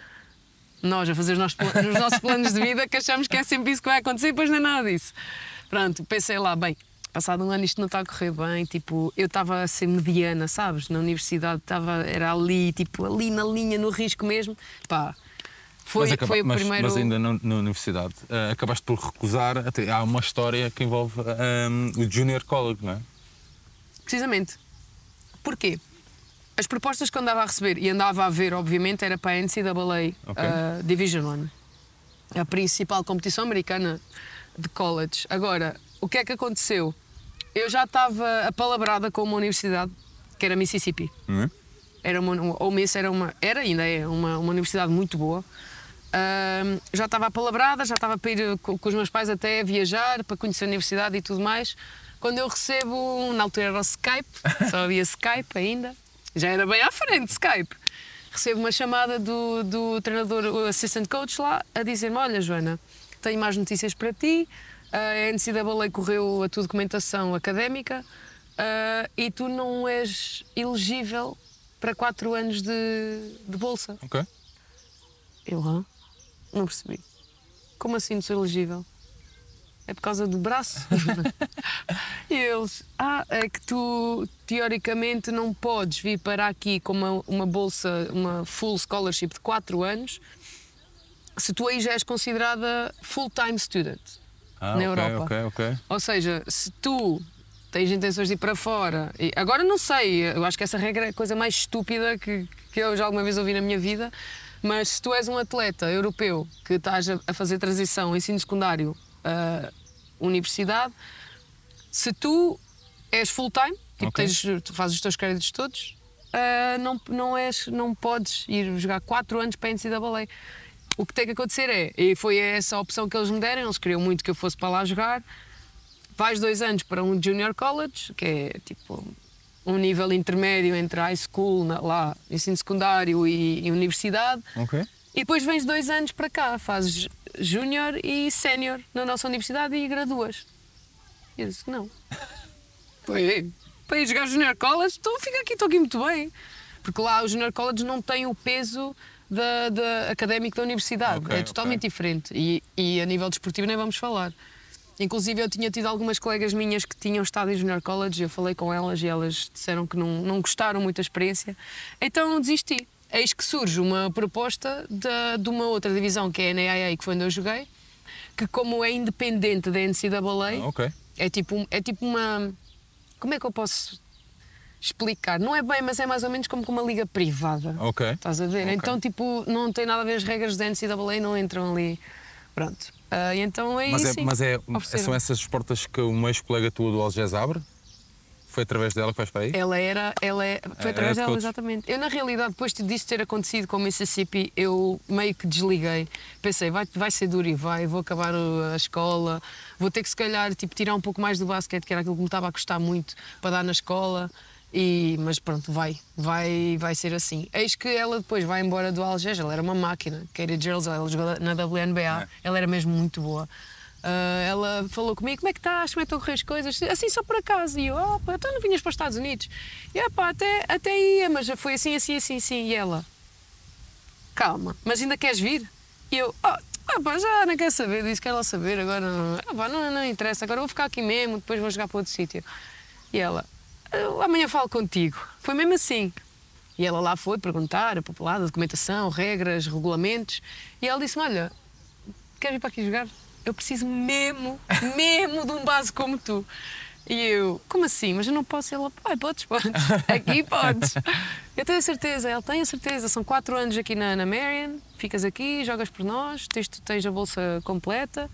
Nós a fazer os nossos, os nossos planos de vida que achamos que é sempre isso que vai acontecer e depois não é nada disso. Pronto, pensei lá, bem, passado um ano isto não está a correr bem, tipo, eu estava a ser mediana, sabes, na universidade, estava, era ali, tipo, ali na linha, no risco mesmo, pá, foi, acaba- foi o mas- primeiro... mas ainda na, na universidade ah, acabaste por recusar. Até, há uma história que envolve ahm, o Junior College, não é? Precisamente. Porquê? As propostas que andava a receber e andava a ver, obviamente, era para a NCAA Ok. uh, Division One, a principal competição americana de college. Agora, o que é que aconteceu? Eu já estava apalabrada com uma universidade que era Mississippi. É? Era uma, ou Miss era uma, era ainda é uma, uma universidade muito boa. Já estava apalabrada, já estava para ir co- com, os meus pais até a viajar para conhecer a universidade e tudo mais. quando eu recebo, na altura era o Skype, só havia Skype ainda, já era bem à frente Skype. Recebo uma chamada do, do treinador, o assistant coach lá, a dizer-me: Olha, Joana, tenho mais notícias para ti. A NCAA correu a tua documentação académica uh, e tu não és elegível para 4 anos de, de bolsa. Ok. Eu, ah, não percebi. Como assim não sou elegível? É por causa do braço? e eles, ah, é que tu teoricamente não podes vir para aqui com uma, uma bolsa, uma full scholarship de 4 anos, se tu aí já és considerada full-time student Ah, na ok, Europa. ok, ok. Ou seja, se tu tens intenções de ir para fora, e agora não sei, eu acho que essa regra é a coisa mais estúpida que, que eu já alguma vez ouvi na minha vida, mas se tu és um atleta europeu que estás a, fazer transição ensino secundário a universidade, se tu és full-time, tipo, Ok. tens, tu fazes os teus créditos todos, ah, não, não, és, não podes ir jogar 4 anos para a NCAA. O que tem que acontecer é, e foi essa a opção que eles me deram, eles queriam muito que eu fosse para lá jogar, vais dois anos para um junior college, que é tipo um nível intermédio entre high school, na- lá, ensino secundário e, e universidade, Ok. e depois vens dois anos para cá, fazes júnior e sénior na nossa universidade e graduas. E eu disse que não. Foi, para ir jogar junior college, estou fica aqui, estou aqui muito bem. Porque lá o junior college não tem o peso da, da académico da universidade, Ok, é totalmente ok. diferente. E, e a nível desportivo nem vamos falar. Inclusive eu tinha tido algumas colegas minhas que tinham estado em junior college, eu falei com elas e elas disseram que não, não gostaram muito da experiência. Então desisti. Eis que surge uma proposta da, de uma outra divisão, que é a NAIA, que foi onde eu joguei, que como é independente da NCAA, Ah, ok. é tipo, é tipo uma. Como é que eu posso explicar? Não é bem, mas é mais ou menos como uma liga privada. Ok. Estás a ver? Ok. Então, tipo, não tem nada a ver as regras da NCAA, não entram ali. Pronto. E então é Mas, isso. é, mas é, são essas as portas que uma ex-colega tua do Algés abre? Foi através dela que vais para aí? Ela era, ela é, foi Era através de dela, coach. exatamente. Eu, na realidade, depois disso ter acontecido com o Mississippi, eu meio que desliguei. Pensei, vai, vai ser duro e vai, vou acabar a escola, vou ter que, se calhar, tipo, tirar um pouco mais do basquete, que era aquilo que me estava a custar muito para dar na escola. E, mas pronto, vai, vai, vai ser assim. Eis que ela depois vai embora do Algés, ela era uma máquina. Katie Gerald, ela jogou na WNBA, É. ela era mesmo muito boa. Ah, ela falou comigo, como é que estás, como é que estão a correr as coisas? Assim, só por acaso. E eu, oh, pá, então não vinhas para os Estados Unidos? E ah, pá, até, até ia, mas foi assim, assim, assim, assim. E ela, calma, mas ainda queres vir? E eu, ah, ah, pá, já não quero saber disso, quero lá saber, agora não, ah, pá, não, não interessa, agora vou ficar aqui mesmo, depois vou jogar para outro sítio. E ela, "Eu amanhã falo contigo. Foi mesmo assim. E ela lá foi perguntar a populada, documentação, regras, regulamentos. E ela disse-me: Olha, queres vir para aqui jogar? Eu preciso mesmo, mesmo de um base como tu. E eu, como assim? Mas eu não posso. Ela, pai, podes, podes. Aqui podes. Eu tenho a certeza, ela tem a certeza. São quatro anos aqui na, na Marion, ficas aqui, jogas por nós, tens, tens a bolsa completa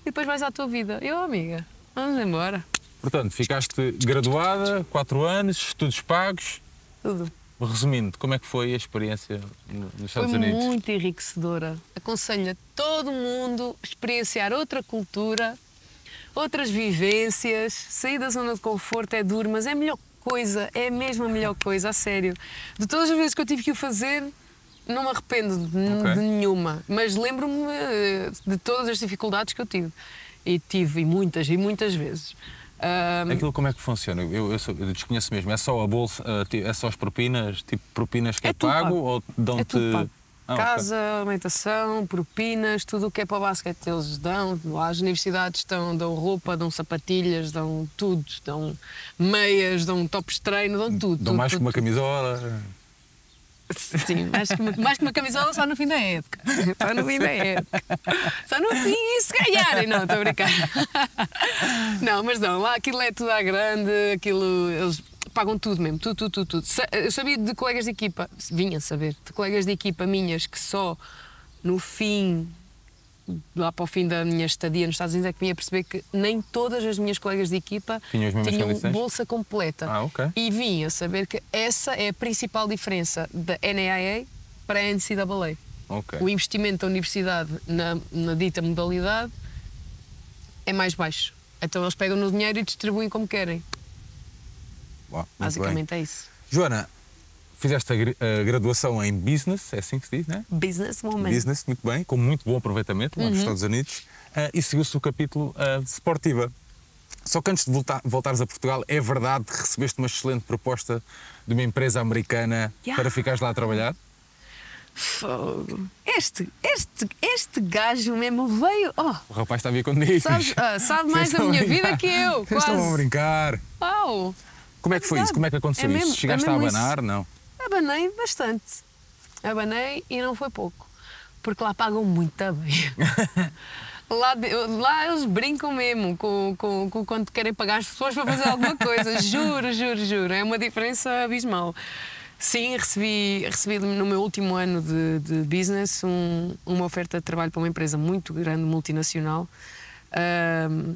e depois vais à tua vida. Eu, amiga, vamos embora. Portanto, ficaste graduada, 4 anos, estudos pagos. Tudo. Resumindo, como é que foi a experiência no- nos Foi Estados Unidos? muito enriquecedora. Aconselho a todo mundo a experienciar outra cultura, outras vivências. Sair da zona de conforto é duro, mas é a melhor coisa, é mesmo a melhor coisa, a sério. De todas as vezes que eu tive que o fazer, não me arrependo de, Ok. de nenhuma, mas lembro-me eh, de todas as dificuldades que eu tive. E tive, e muitas, e muitas vezes. Ah, Aquilo como é que funciona? Eu, eu, eu desconheço mesmo. É só a bolsa, ti- é só as propinas, tipo propinas que é, É tudo pago pago. ou dão-te. É tudo. Ah. Casa, alimentação, propinas, tudo o que é para o basquete eles dão. Lá as universidades estão, dão roupa, dão sapatilhas, dão tudo. Dão meias, dão tops de treino, dão tudo. Dão tudo, mais que tudo, uma camisola. Sim, mais que, uma, mais que uma camisola só no fim da época. Só no fim da época. Só no fim e se ganharem. Não, estou a brincar. Não, mas não, lá aquilo é tudo à grande, aquilo. Eles pagam tudo mesmo, tudo, tudo, tudo. tudo. Eu sabia de colegas de equipa, vinha saber, de colegas de equipa minhas que só no fim lá para o fim da minha estadia nos Estados Unidos é que vinha perceber que nem todas as minhas colegas de equipa Tinham tinham bolsa completa. Ah, ok. E vinha saber que essa é a principal diferença da NAIA para a NCAA. Ok. O investimento da universidade na, na dita modalidade é mais baixo. Então eles pegam no dinheiro e distribuem como querem. Uau, Basicamente bem. é isso. Joana, fizeste a, gra- a graduação em Business, é assim que se diz, né? Businesswoman. Business, muito bem, com muito bom aproveitamento Uhum. lá nos Estados Unidos, ah, e seguiu-se o capítulo ah, de Sportiva. Só que antes de voltar, voltares a Portugal, é verdade que recebeste uma excelente proposta de uma empresa americana Yeah. para ficares lá a trabalhar? Fogo. Este, este, este gajo mesmo veio. Oh, O rapaz está a vir contigo. sabe, ah, sabe mais da minha vida que eu, Vocês Estão a quase. brincar. Uau! Como é que foi verdade. isso? Como é que aconteceu É isso? mesmo- é Chegaste a mesmo isso. abanar? Não. Abanei bastante. Abanei e não foi pouco. Porque lá pagam muito bem. lá, lá eles brincam mesmo com, com, com quando querem pagar as pessoas para fazer alguma coisa. juro, juro, juro. É uma diferença abismal. Sim, recebi, recebi no meu último ano de, de business um- uma oferta de trabalho para uma empresa muito grande, multinacional. Ahm,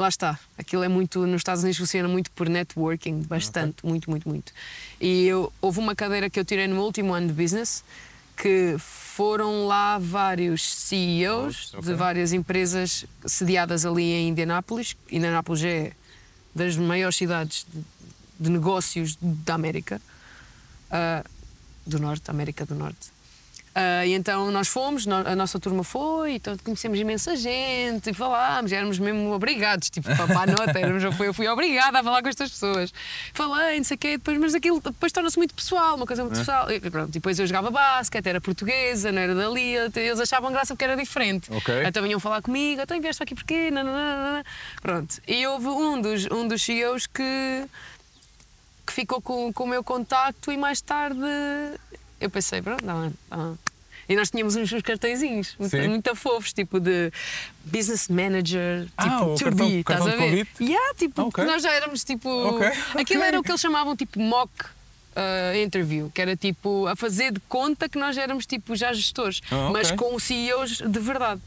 lá está. Aquilo é muito. Nos Estados Unidos funciona muito por networking, bastante, muito, muito, muito. E eu, houve uma cadeira que eu tirei no último ano de business que foram lá vários CEOs Ok. de várias empresas sediadas ali em Indianápolis. Indianápolis é das maiores cidades de, de negócios da América. ah, do Norte, da América do Norte. Ah, e então nós fomos, no- a nossa turma foi, então conhecemos imensa gente, falámos, éramos mesmo obrigados, tipo, para a nota, éramos, eu, fui, eu fui obrigada a falar com estas pessoas. Falei, não sei o quê, depois, mas aquilo depois torna-se muito pessoal, uma coisa muito pessoal. E, pronto, depois eu jogava basquete, era portuguesa, não era dali, eles achavam graça porque era diferente. Ok. Então vinham falar comigo, então vieste aqui porquê? Nananana. Pronto. E houve um dos, um dos CEOs que que ficou com, com o meu contacto e mais tarde eu pensei, pronto, não, não. E nós tínhamos uns, uns cartõezinhos muito, muito fofos, tipo de business manager, Ah, tipo o to cartão- be, estás cartão a de ver? convite? Yeah, tipo, Ok. nós já éramos tipo. Ok, Aquilo ok. era o que eles chamavam tipo mock. uh, interview, que era tipo a fazer de conta que nós éramos tipo já gestores, Ah, mas com CEOs de verdade.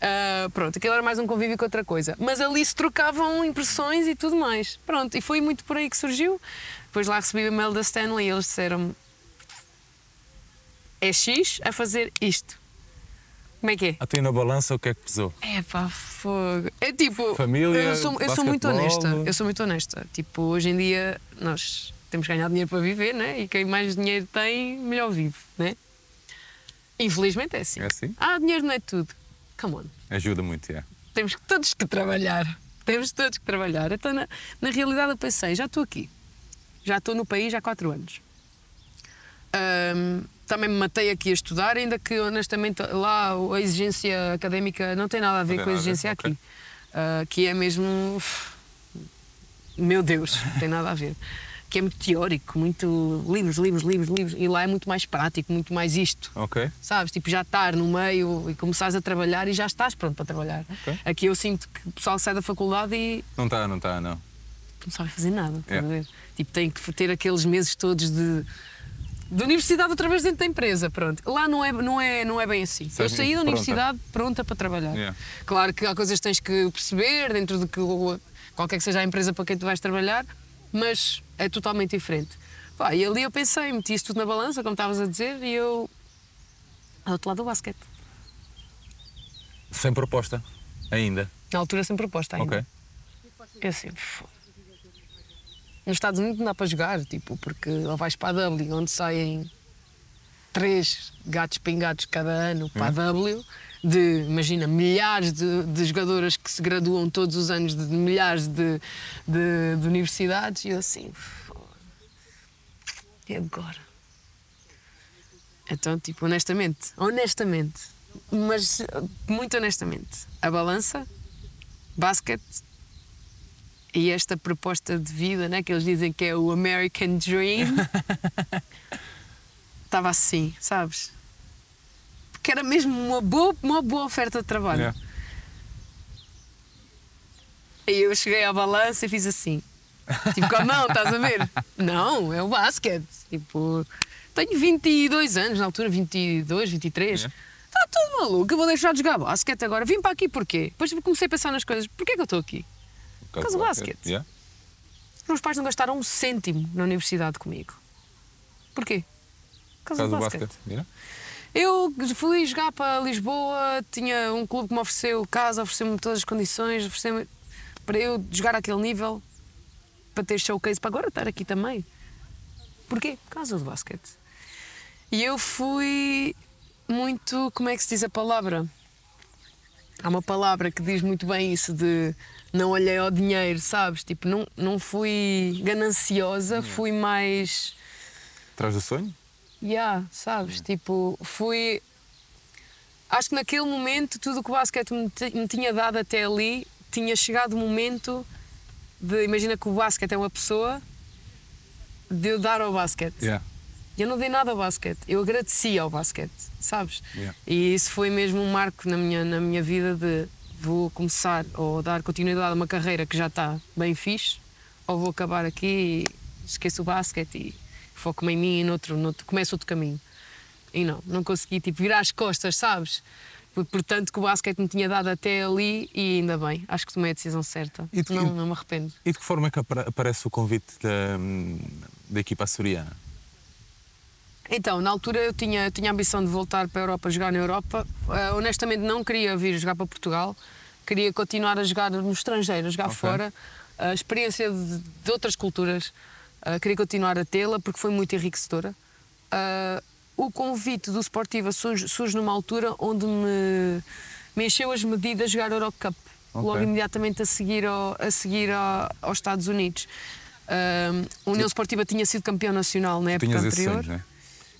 Ah, pronto, aquilo era mais um convívio que outra coisa. Mas ali se trocavam impressões e tudo mais. Pronto, e foi muito por aí que surgiu. Depois lá recebi o e-mail da Stanley e eles disseram é X a fazer isto. Como é que é? A ti na balança o que é que pesou? É pá, fogo. É tipo. Família, eu sou, eu sou muito honesta. Eu sou muito honesta. Tipo, hoje em dia nós temos que ganhar dinheiro para viver, né? E quem mais dinheiro tem, melhor vive, né? Infelizmente é assim. É assim? Ah, dinheiro não é tudo. Come on. Ajuda muito, é. Temos todos que trabalhar. Temos todos que trabalhar. Então, na, na realidade, eu pensei, já estou aqui. Já estou no país há quatro anos. Ahm, também me matei aqui a estudar, ainda que honestamente lá a exigência académica não tem nada a ver com a exigência aqui. Ah, que é mesmo. Meu Deus, não tem nada a ver. Que é muito teórico, muito livros, livros, livros, livros. E lá é muito mais prático, muito mais isto. Ok? Sabes? Tipo, já estar no meio e começares a trabalhar e já estás pronto para trabalhar. Ok. Aqui eu sinto que o pessoal sai da faculdade e Não está, não está, não. não sabe fazer nada. Yeah. ver? Tipo, tem que ter aqueles meses todos de. De universidade outra vez dentro da empresa, pronto. Lá não é, não é, não é bem assim. Eu saí da pronta. universidade pronta para trabalhar. Yeah. Claro que há coisas que tens que perceber dentro de que qualquer que seja a empresa para quem tu vais trabalhar, mas é totalmente diferente. Pá, e ali eu pensei, meti isso tudo na balança, como estavas a dizer, e eu. Ao outro lado do basquete. Sem proposta. Ainda. Na altura sem proposta ainda. Ok. Eu assim, "Fô." Nos Estados Unidos não dá para jogar, tipo, porque ou vais para a W, onde saem três gatos pingados cada ano para a W, de, imagina, milhares de, de jogadoras que se graduam todos os anos de milhares de, de, de universidades, e eu assim, e agora? Então, tipo, honestamente, honestamente, mas muito honestamente, a balança, basquete e esta proposta de vida, né, que eles dizem que é o American Dream, estava assim, sabes? Porque era mesmo uma boa, uma boa oferta de trabalho. Yeah. E eu cheguei à balança e fiz assim. Tipo, com a mão, estás a ver? Não, é o basquete. Tipo, tenho 22 anos, na altura 22, 23. Yeah. Está tudo maluco, eu vou deixar de jogar basquete agora. Vim para aqui porquê? Depois comecei a pensar nas coisas. Porquê que eu estou aqui? Causa do basquete. Yeah. Os meus pais não gastaram um cêntimo na universidade comigo. Porquê? Por Por causa do basquete. basquete. Yeah. Eu fui jogar para Lisboa, tinha um clube que me ofereceu casa, ofereceu-me todas as condições, ofereceu-me. para eu jogar àquele nível, para ter showcase, para agora estar aqui também. Porquê? Por causa do basquete. E eu fui muito. Como é que se diz a palavra? Há uma palavra que diz muito bem isso de não olhei ao dinheiro, sabes? Tipo, não, não fui gananciosa, fui mais. Atrás do sonho? Yeah, sabes? Tipo, fui. Acho que naquele momento tudo o que o basquete me, me tinha dado até ali tinha chegado o momento de. Imagina que o basquete é uma pessoa, de eu dar ao basquete. Yeah. Eu não dei nada ao basquete, eu agradeci ao basquete, sabes? Yeah. E isso foi mesmo um marco na minha, na minha vida de vou começar ou dar continuidade a uma carreira que já está bem fixe, ou vou acabar aqui e esqueço o basquete e foco-me em mim e noutro, noutro, começo outro caminho. E não, não consegui tipo, virar as costas, sabes? Por- Portanto, que o basquete me tinha dado até ali e ainda bem, acho que tomei a decisão certa. E de- não, não me arrependo. E de que forma é que apare- aparece o convite da, da equipa açoriana? Então, na altura eu tinha, tinha a ambição de voltar para a Europa, jogar na Europa. Ah, honestamente, não queria vir jogar para Portugal, queria continuar a jogar no estrangeiro, a jogar Ok. fora. A experiência de, de outras culturas, ah, queria continuar a tê-la porque foi muito enriquecedora. Ah, o convite do Sportiva surge, surge numa altura onde me, me encheu as medidas de jogar a Eurocup, Ok. logo imediatamente a seguir, ao, a seguir ao- aos Estados Unidos. Ah, a União Sportiva tinha sido campeão nacional na época anterior. sonho, não é?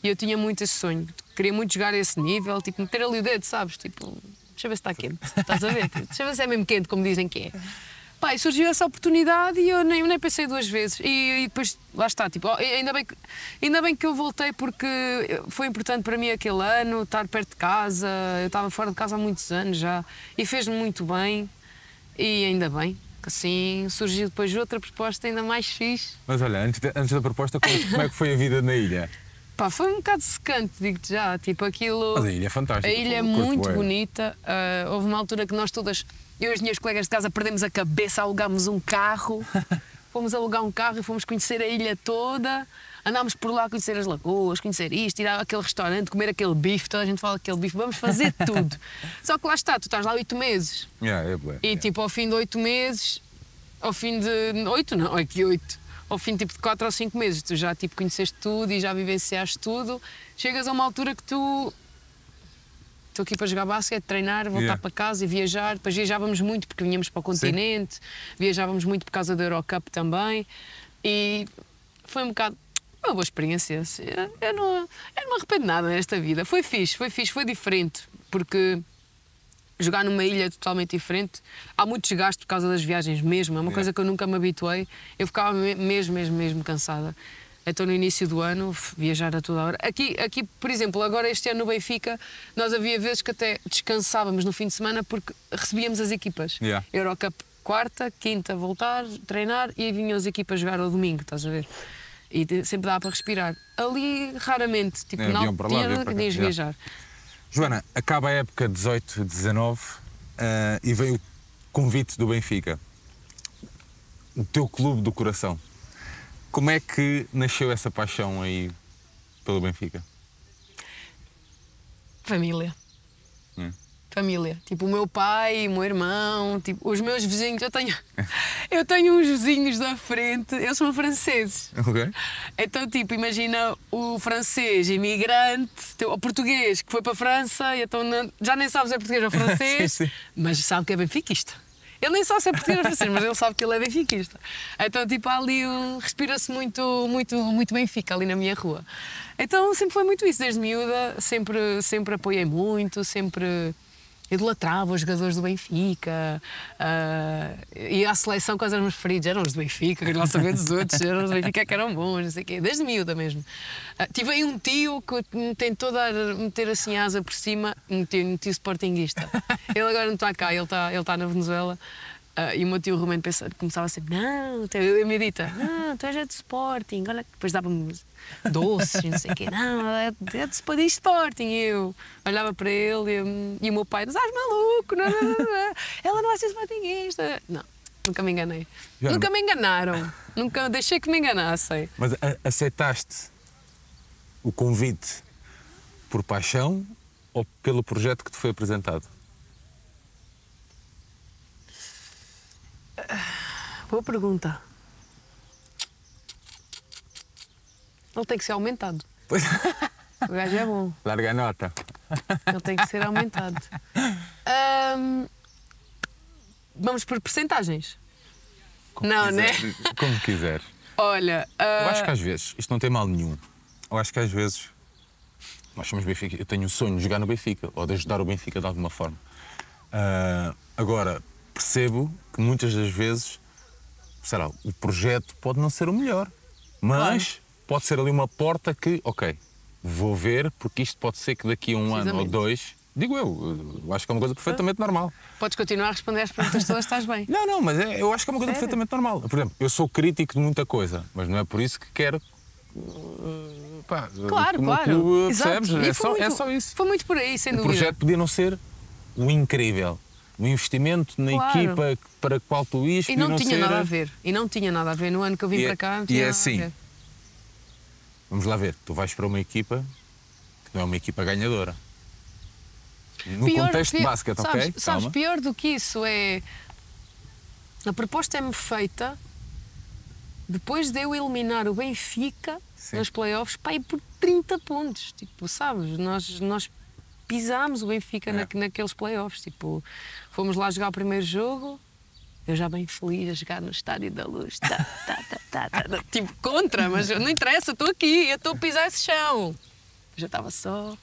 E eu tinha muito esse sonho. Queria muito jogar a esse nível, tipo, meter ali o dedo, sabes? Tipo, deixa eu ver se está quente. Estás a ver? Deixa eu ver se é mesmo quente, como dizem que é. Pá, e surgiu essa oportunidade e eu nem, nem pensei duas vezes. E, e depois, lá está, tipo, ainda bem, que, ainda bem que eu voltei porque foi importante para mim aquele ano, estar perto de casa. Eu estava fora de casa há muitos anos já e fez-me muito bem. E ainda bem que assim surgiu depois outra proposta ainda mais fixe. Mas olha, antes, de- antes da proposta, como, como é que foi a vida na ilha? Pá, foi um bocado secante, digo-te já. Tipo, aquilo. Mas a ilha é fantástica. A ilha é muito bué. bonita. Ah, houve uma altura que nós todas, eu e as minhas colegas de casa, perdemos a cabeça, alugámos um carro. fomos alugar um carro e fomos conhecer a ilha toda. Andámos por lá a conhecer as lagoas, conhecer isto, ir àquele restaurante, comer aquele bife. Toda a gente fala aquele bife. Vamos fazer tudo. Só que lá está, tu estás lá oito meses. Yeah, é. E tipo, ao fim de oito meses, ao fim de. oito não, é que oito. Ao fim tipo, de quatro ou cinco meses, tu já tipo, conheceste tudo e já vivenciaste tudo. Chegas a uma altura que tu. Estou aqui para jogar basquete, treinar, voltar Yeah. para casa e viajar. Depois viajávamos muito porque vinhamos para o continente, viajávamos muito por causa da Eurocup também. E foi um bocado. Uma boa experiência. Eu eu não, eu não me arrependo nada nesta vida. Foi fixe, foi fixe, foi diferente. Porque jogar numa ilha totalmente diferente. Há muito desgaste por causa das viagens mesmo, é uma Yeah. coisa que eu nunca me habituei. Eu ficava me- mesmo, mesmo, mesmo cansada. Então no início do ano, viajar a toda hora. Aqui, aqui, por exemplo, agora este ano no Benfica, nós havia vezes que até descansávamos no fim de semana porque recebíamos as equipas. Yeah. Eurocup quarta, quinta voltar, treinar e vinham as equipas jogar ao domingo, estás a ver? E sempre dava para respirar. Ali, raramente, tipo, É, não tinha tinhas de yeah. Joana, acaba a época 18-19 ah, e vem o convite do Benfica. O teu clube do coração. Como é que nasceu essa paixão aí pelo Benfica? Família. Hum. Família. Tipo, o meu pai, o meu irmão, tipo, os meus vizinhos. Eu tenho, eu tenho uns vizinhos da frente, eles são franceses. Ok. Então, tipo, imagina o francês imigrante, o português que foi para a França, e então não- já nem sabe se é português ou francês, Sim, sim. mas sabe que é benfiquista. Ele nem sabe se é português ou francês, mas ele sabe que ele é benfiquista. Então, tipo, ali um, respira-se muito, muito, muito Benfica ali na minha rua. Então, sempre foi muito isso, desde miúda, sempre, sempre apoiei muito, sempre idolatrava os jogadores do Benfica ah, e à seleção quais eram os preferidos eram os do Benfica, queria lá saber dos outros eram os do Benfica que eram bons, não sei o quê, desde miúda mesmo. Ah, tive aí um tio que me tentou dar, meter assim a asa por cima um tio, um tio sportinguista ele agora não está cá, ele está, ele está na Venezuela ah, e o meu tio Romano pensa, começava sempre não, tu- eu me dita, não, tu és é de Sporting olha, depois dava-me doces, não sei o quê. Não, é de é de Sporting. E eu olhava para ele e, e o meu pai, estás maluco? Não, não, não. Ela não vai ser Sportingista. Não, nunca me enganei. Já nunca não- me enganaram. Nunca deixei que me enganassem. Mas aceitaste o convite por paixão ou pelo projeto que te foi apresentado? Boa pergunta. Ele tem que ser aumentado. Pois. O gajo é bom. Larga a nota. Ele tem que ser aumentado. Vamos por percentagens. Não, né? Quiser- Como quiseres. Olha, ah, Eu acho que às vezes, isto não tem mal nenhum. Eu acho que às vezes, nós somos Benfica, eu tenho o sonho de jogar no Benfica, ou de ajudar o Benfica de alguma forma. Ah, agora, percebo que muitas das vezes, sei lá, o projeto pode não ser o melhor, mas pode ser ali uma porta que, ok, vou ver, porque isto pode ser que daqui a um ano ou dois, digo eu, eu acho que é uma coisa perfeitamente normal. podes continuar a responder às perguntas todas, estás bem. Não, não, mas é- eu acho que é uma coisa Sério? perfeitamente normal. Por exemplo, eu sou crítico de muita coisa, mas não é por isso que quero. uh, pá, Claro, o meu claro. clube, Exato. percebes? É só, é muito- só isso. Foi muito por aí, sem O dúvida. projeto podia não ser o incrível. O investimento na Claro. equipa para a qual tu ias E não tinha ser... nada a ver. E não tinha nada a ver. No ano que eu vim E é- para cá, e é assim. Vamos lá ver, tu vais para uma equipa que não é uma equipa ganhadora. No Pior- contexto de pior- basquete, sabes, ok? Sabes, Calma. pior do que isso é. A proposta é-me feita depois de eu eliminar o Benfica Sim. nos playoffs, e por 30 pontos. Tipo, sabes? Nós, nós pisámos o Benfica É. na- naqueles playoffs. Tipo, fomos lá jogar o primeiro jogo. Eu já bem feliz a jogar no Estádio da Luz. Tá, tá, tá, tá, tá, tá. Tipo, contra, mas não interessa, estou aqui, eu estou a pisar esse chão. Já estava só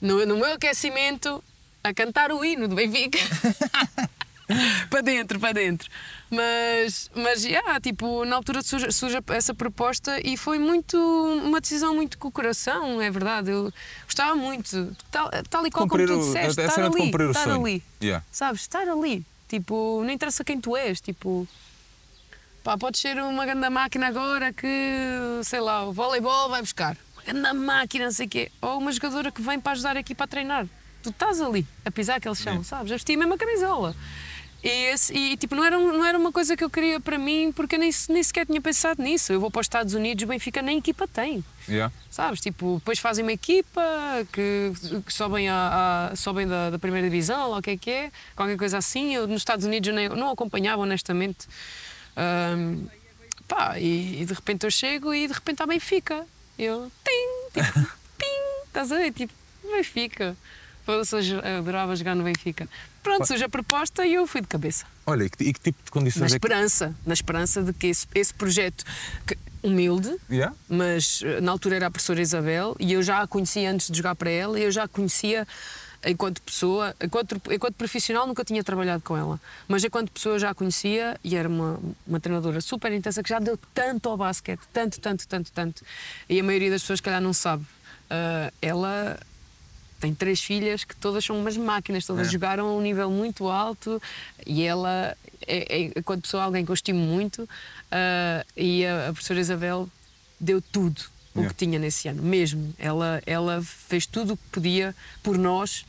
no, no meu aquecimento a cantar o hino do Benfica. para dentro, para dentro. Mas, mas yeah, tipo, na altura surge, surge essa proposta e foi muito uma decisão muito com o coração, é verdade. Eu gostava muito, tal, tal e qual Cumprir como tu o- disseste, a estar ali, cumprir o estar ali. Yeah. Sabes, estar ali. Tipo, não interessa quem tu és, tipo. Pá, podes ser uma grande máquina agora que, sei lá, o voleibol vai buscar. Uma grande máquina, não sei o quê. Ou uma jogadora que vem para ajudar aqui para treinar. Tu estás ali a pisar aquele chão, sabes? A vestir a mesma camisola. E, e, tipo, não era, um- não era uma coisa que eu queria para mim porque eu nem, nem sequer tinha pensado nisso. Eu vou para os Estados Unidos, o Benfica nem equipa tem. Yeah. Sabes? Tipo, depois fazem uma equipa que, que sobem, a, a- sobem da, da primeira divisão, lá o que é que é, qualquer coisa assim. Eu, nos Estados Unidos eu nem, não acompanhava, honestamente. Ahm, pá, e, e de repente eu chego e de repente há Benfica. Eu, tim, tipo, pim, estás a ver? Tipo, Benfica. Adorava jogar no Benfica. Pronto, surge a proposta e eu fui de cabeça. Olha, e que, e que tipo de Na condições é que. esperança, na esperança de que esse, esse projeto que- humilde, Yeah? mas eh, na altura era a professora Isabel e eu já a conhecia antes de jogar para ela e eu já a conhecia enquanto pessoa, enquanto, enquanto profissional nunca tinha trabalhado com ela, mas enquanto pessoa já a conhecia e era uma, uma treinadora super intensa que já deu tanto ao basquete, tanto, tanto, tanto, tanto. E a maioria das pessoas, calhar, não sabe. Ah, ela tem três filhas que todas são umas máquinas, todas É. jogaram a um nível muito alto e ela é, é enquanto pessoa alguém que eu estimo muito ah, e a, a professora Isabel deu tudo o Yeah. que tinha nesse ano, mesmo. Ela, ela fez tudo o que podia por nós,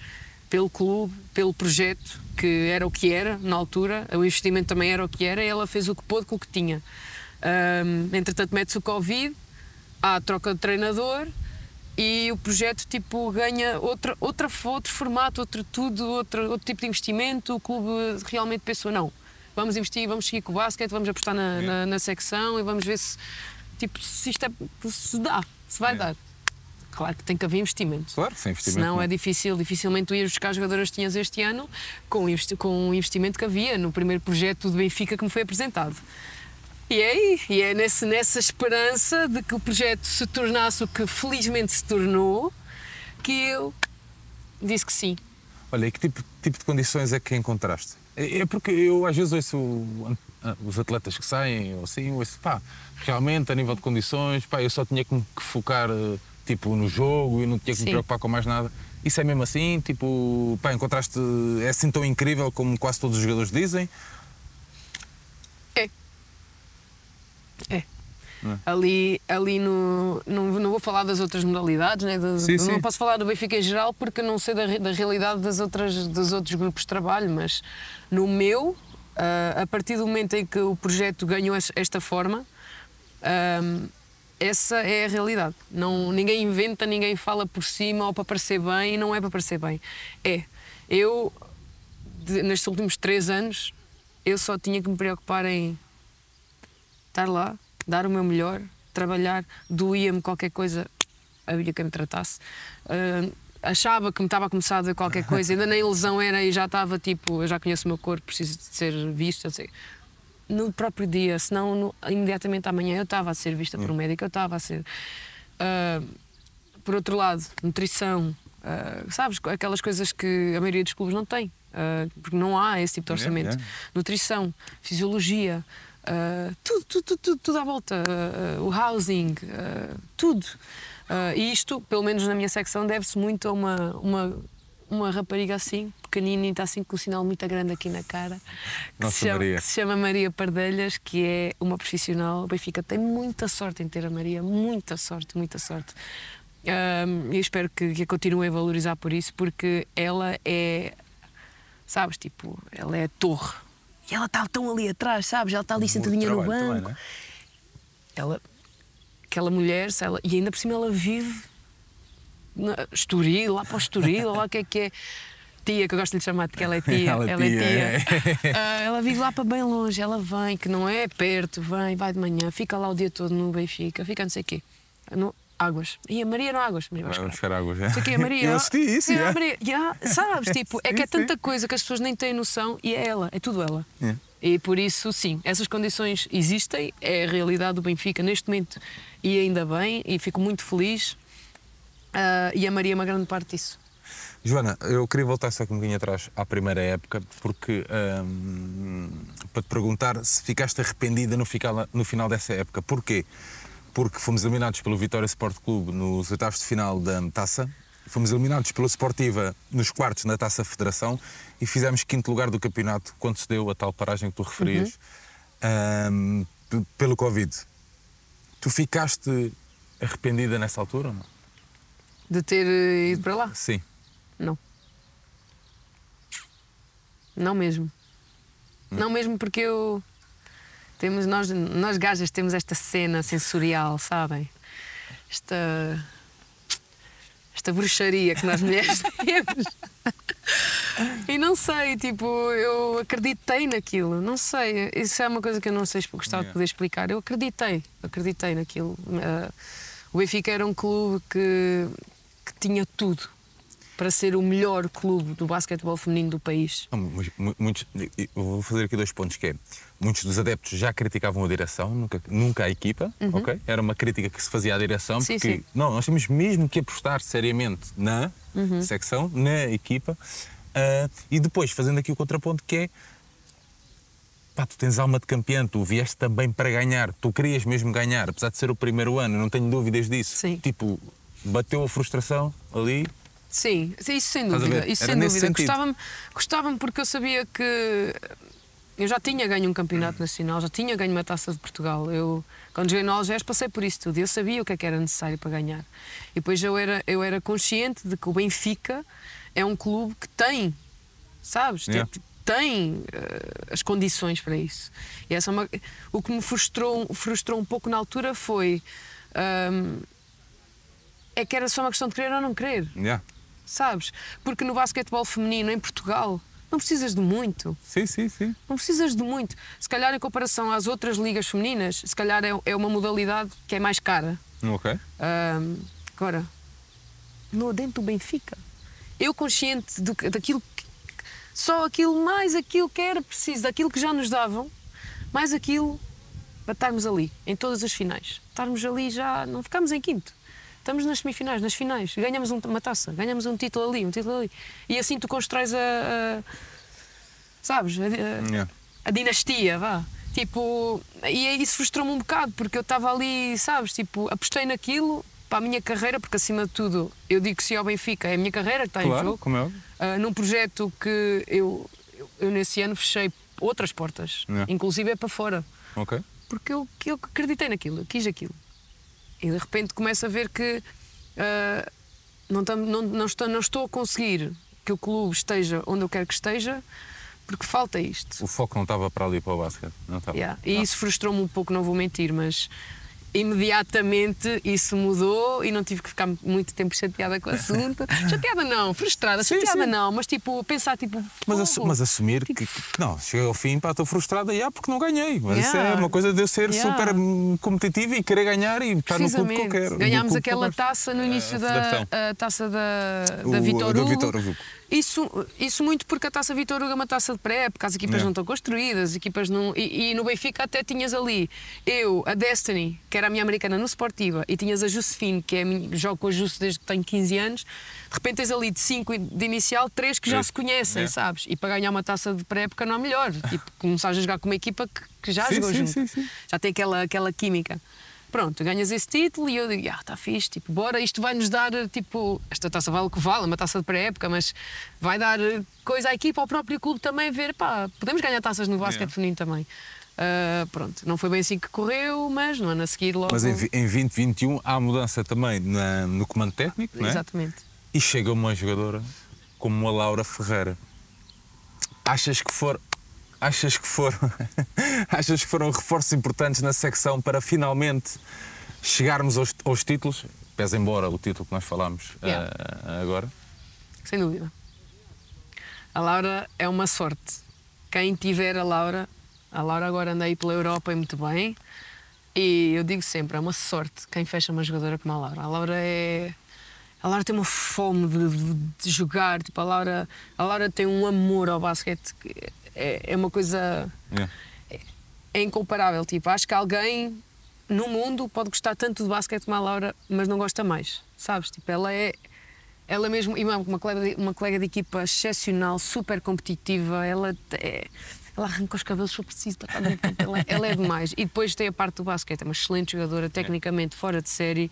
pelo clube, pelo projeto, que era o que era na altura, o investimento também era o que era, e ela fez o que pôde com o que tinha. Ahm, entretanto, mete-se o Covid, há a troca de treinador e o projeto tipo ganha outra, outra, outro formato, outro tudo, outro, outro tipo de investimento. O clube realmente pensou: não, vamos investir, vamos seguir com o basquete, vamos apostar na, na, na secção e vamos ver se, tipo, se isto é, se dá, se vai dar. Claro que tem que haver investimento. Claro, sem investimento. Senão não. é difícil, dificilmente tu ias buscar jogadoras que tinhas este ano com com o investimento que havia no primeiro projeto do Benfica que me foi apresentado. E é aí, e é nesse, nessa esperança de que o projeto se tornasse o que felizmente se tornou, que eu disse que sim. Olha, e que tipo, tipo de condições é que encontraste? É é porque eu às vezes ouço os atletas que saem, ou assim, ouço, pá, realmente a nível de condições, pá, eu só tinha que focar eh, tipo, no jogo e não tinha que Sim. me preocupar com mais nada. Isso é mesmo assim? Tipo, pá, encontraste, é assim tão incrível como quase todos os jogadores dizem? É. É. Não é? Ali, ali no. Não, não vou falar das outras modalidades, né? do- Sim, não sim. posso falar do Benfica em geral porque não sei da, da realidade das outras, dos outros grupos de trabalho, mas no meu, ah, a partir do momento em que o projeto ganhou es- esta forma, essa é a realidade. Não, ninguém inventa, ninguém fala por cima ou para parecer bem, e não é para parecer bem. É. Eu, de- nestes últimos três anos, eu só tinha que me preocupar em estar lá, dar o meu melhor, trabalhar, doía-me qualquer coisa, havia quem me tratasse. Uh, achava que me estava a começar a ver qualquer coisa, ainda nem lesão era e já estava tipo, eu já conheço o meu corpo, preciso de ser vista. No próprio dia, senão no, imediatamente amanhã eu estava a ser vista por um médico, eu estava a ser. Uh, por outro lado, nutrição, uh, sabes, aquelas coisas que a maioria dos clubes não tem, uh, porque não há esse tipo de orçamento. Yeah, yeah. Nutrição, fisiologia, uh, tudo, tudo, tudo, tudo, à volta, o housing, tudo. e isto, pelo menos na minha secção, deve-se muito a uma, uma, uma rapariga assim, pequenina, está assim com um sinal muito grande aqui na cara, que, se chama, que se chama Maria Pardelhas, que é uma profissional. O Benfica tem muita sorte em ter a Maria, muita sorte, muita sorte. E espero que, que a continuem a valorizar por isso, porque ela é, sabes, tipo, ela é a torre. E ela está tão ali atrás, sabes? Ela está ali sentadinha no banco. Também, é? Ela, aquela mulher, ela, e ainda por cima ela vive na Estoril, lá para o Estoril, lá o que é que é. Tia, que eu gosto de lhe chamar de que ela é tia. ela, ela tia, é tia. uh, ela vive lá para bem longe, ela vem, que não é perto, vem, vai de manhã, fica lá o dia todo no Benfica, fica não sei o quê. No, águas. E a Maria não águas. Maria vai buscar águas, é? Sei que a Maria. Eu assisti isso, é. Maria, yeah, sabes? Tipo, é que é tanta coisa que as pessoas nem têm noção e é ela, é tudo ela. É. E por isso, sim, essas condições existem, é a realidade do Benfica neste momento e ainda bem, e fico muito feliz. Uh, e a Maria é uma grande parte disso. Joana, eu queria voltar só um bocadinho atrás à primeira época, porque um, para te perguntar se ficaste arrependida no final, no final dessa época. Porquê? Porque fomos eliminados pelo Vitória Sport Clube nos oitavos de final da Taça, fomos eliminados pela Sportiva nos quartos na Taça Federação e fizemos quinto lugar do campeonato quando se deu a tal paragem que tu referias uhum. um, pelo Covid. Tu ficaste arrependida nessa altura ou não? De ter eh, ido para lá? Sim. Não. Não mesmo. Não, não mesmo porque eu temos, nós, nós gajas temos esta cena sensorial, sabem? Esta. Esta bruxaria que nós mulheres temos. e não sei, tipo, eu acreditei naquilo, não sei. Isso é uma coisa que eu não sei gostava de poder explicar. Eu acreditei, acreditei naquilo. Uh, o Benfica era um clube que, que tinha tudo para ser o melhor clube do basquetebol feminino do país? Muitos, vou fazer aqui dois pontos que é, muitos dos adeptos já criticavam a direção, nunca, nunca a equipa, uhum. ok? Era uma crítica que se fazia à direção, sim, porque sim. não, nós temos mesmo que apostar seriamente na uhum. secção, na equipa, uh, e depois fazendo aqui o contraponto que é pá, tu tens alma de campeão, tu vieste também para ganhar, tu querias mesmo ganhar, apesar de ser o primeiro ano, não tenho dúvidas disso. Sim. Tipo, bateu a frustração ali, Sim, isso sem dúvida. Isso sem dúvida. Gostava-me gostava porque eu sabia que eu já tinha ganho um campeonato nacional, já tinha ganho uma taça de Portugal. Eu, quando joguei no Algés, passei por isso tudo. Eu sabia o que, é que era necessário para ganhar. E depois eu era, eu era consciente de que o Benfica é um clube que tem, sabes? Yeah. Tem uh, as condições para isso. E essa é uma, o que me frustrou, frustrou um pouco na altura foi. Um, é que era só uma questão de querer ou não querer. Yeah sabes? Porque no basquetebol feminino em Portugal não precisas de muito. Sim, sim, sim. Não precisas de muito. Se calhar, em comparação às outras ligas femininas, se calhar é, é uma modalidade que é mais cara. Ok. Um, agora, no dentro do Benfica, eu consciente do, daquilo que, só aquilo, mais aquilo que era preciso, daquilo que já nos davam, mais aquilo para estarmos ali, em todas as finais. Estarmos ali já, não ficamos em quinto. Estamos nas semifinais, nas finais, ganhamos uma taça, ganhamos um título ali, um título ali. E assim tu constróis a. a sabes? A, a, yeah. a, dinastia, vá. Tipo, e isso frustrou-me um bocado, porque eu estava ali, sabes? Tipo, apostei naquilo para a minha carreira, porque acima de tudo eu digo que se ao Benfica é a minha carreira que está claro, em jogo. Como é? Uh, num projeto que eu, eu, eu, nesse ano fechei outras portas, yeah. inclusive é para fora. Ok. Porque eu, eu acreditei naquilo, eu quis aquilo. E de repente começo a ver que uh, não, tam, não, não, estou, não estou a conseguir que o clube esteja onde eu quero que esteja, porque falta isto. O foco não estava para ali para o basquete, não estava. Yeah. E isso frustrou-me um pouco, não vou mentir, mas imediatamente isso mudou e não tive que ficar muito tempo chateada com o assunto. chateada não, frustrada, Sim, chateada sim. não, mas tipo, pensar tipo. Mas, assu- mas assumir Tipo, que, que não, cheguei ao fim, pá, estou frustrada, já, porque não ganhei. Mas isso Yeah. é uma coisa de eu ser Yeah. super hum, competitivo e querer ganhar e estar no clube que eu quero. Ganhámos aquela taça no início A da federação. a taça da, O- da Vitor da Hugo. Vitor Hugo. Isso, isso muito porque a taça Vitor Hugo é uma taça de pré-época, as equipas Yeah. não estão construídas, as equipas não. E, e no Benfica até tinhas ali eu, a Destiny, que era a minha americana no Sportiva, e tinhas a Josefine, que é a minha, jogo com a Jus desde que tenho 15 anos. De repente tens ali de 5 de inicial, 3 que já Três. se conhecem, Yeah. sabes? E para ganhar uma taça de pré-época não há melhor. Tipo, começares a jogar com uma equipa que, que já Sim, jogou sim, junto. sim, sim. Já tem aquela, aquela química. Pronto, ganhas esse título e eu digo, ah, está fixe, tipo, bora, isto vai nos dar, tipo, esta taça vale o que vale, é uma taça de pré-época, mas vai dar eh, coisa à equipa, ao próprio clube também ver, pá, podemos ganhar taças no basquete Yeah. feminino também. Ah, pronto, não foi bem assim que correu, mas no ano a seguir logo. Mas em, em 2021 há mudança também na- no comando técnico, não é? Exatamente. E chega uma jogadora como a Laura Ferreira. Achas que for achas que foram achas que foram reforços importantes na secção para finalmente chegarmos aos, aos títulos? Pese embora o título que nós falámos Yeah. ah, agora. Sem dúvida. A Laura é uma sorte. Quem tiver a Laura, a Laura agora anda aí pela Europa e muito bem. E eu digo sempre, é uma sorte quem fecha uma jogadora como a Laura. A Laura é. A Laura tem uma fome de, de- de jogar. Tipo, a, Laura, a Laura tem um amor ao basquete. É, é uma coisa. Yeah. É incomparável. Tipo, acho que alguém no mundo pode gostar tanto de basquete como a Laura, mas não gosta mais. Sabes? Tipo, ela é. Ela mesmo, e uma, colega de, uma colega de equipa excepcional, super competitiva, ela é, ela arranca os cabelos se for preciso no campo, ela, ela é demais. E depois tem a parte do basquete, é uma excelente jogadora, tecnicamente fora de série,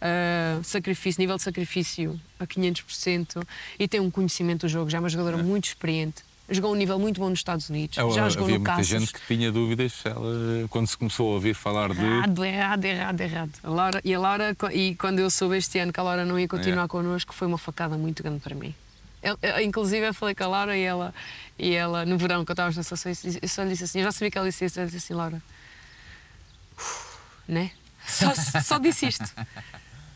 ah, sacrifício, nível de sacrifício a 500%, e tem um conhecimento do jogo, já é uma jogadora muito experiente. Jogou um nível muito bom nos Estados Unidos, já jogou havia no muita Caças. gente que tinha dúvidas ela, quando se começou a ouvir falar de. Errado, errado, errado, errado. A Laura, e a Laura, e quando eu soube este ano que a Laura não ia continuar É. connosco, foi uma facada muito grande para mim. Eu- eu- inclusive, eu falei com a Laura e ela, e ela no verão, que eu estava na estação, eu só lhe disse assim: eu já sabia que ela disse isso, eu disse assim, Laura, "Uf, né? Só, só disse isto.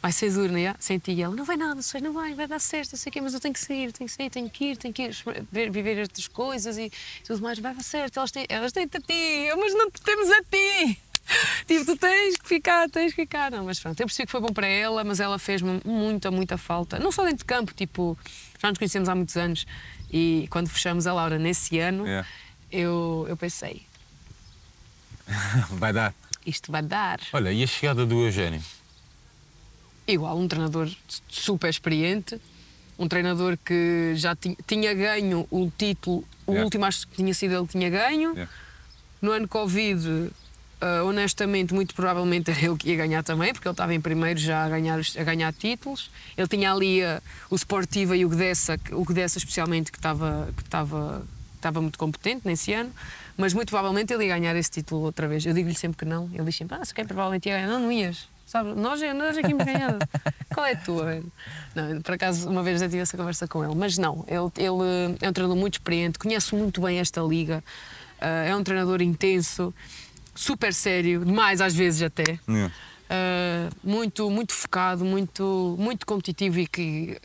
Vai ser duro, não é? Senti e ela, não vai nada, não vai, vai dar certo, sei o quê, mas eu tenho que sair, tenho que sair, tenho que ir, tenho que ir ver, viver estas coisas e tudo mais, vai dar certo, elas têm, elas têm-te a ti, mas não te temos a ti. Tipo, tu tens que ficar, tens que ficar. Não, mas pronto, eu percebi que foi bom para ela, mas ela fez-me muita, muita falta. Não só dentro de campo, tipo, já nos conhecemos há muitos anos e quando fechamos a Laura nesse ano, Yeah. eu, eu pensei, Vai dar. isto vai dar. Olha, e a chegada do Eugénio? Igual um treinador super experiente, um treinador que já ti- tinha ganho o título, o Yeah. último acho que tinha sido ele tinha ganho. Yeah. No ano Covid, ah, honestamente, muito provavelmente era ele que ia ganhar também, porque ele estava em primeiro já a ganhar, a ganhar títulos. Ele tinha ali ah, o Sportiva e o Gdessa, o Gdessa especialmente, que estava, que estava, estava muito competente nesse ano, mas muito provavelmente ele ia ganhar esse título outra vez. Eu digo-lhe sempre que não. Ele diz sempre, ah, se quem provavelmente ia ganhar. Não, não ias. Sabe? Nós, nós é que íamos ganhar. Qual é a tua? velho? Não, por acaso, uma vez já tive essa conversa com ele. Mas não, ele, ele é um treinador muito experiente, conhece muito bem esta liga, ah, é um treinador intenso, super sério, demais às vezes até. Yeah. Ah, muito, muito focado, muito, muito competitivo e que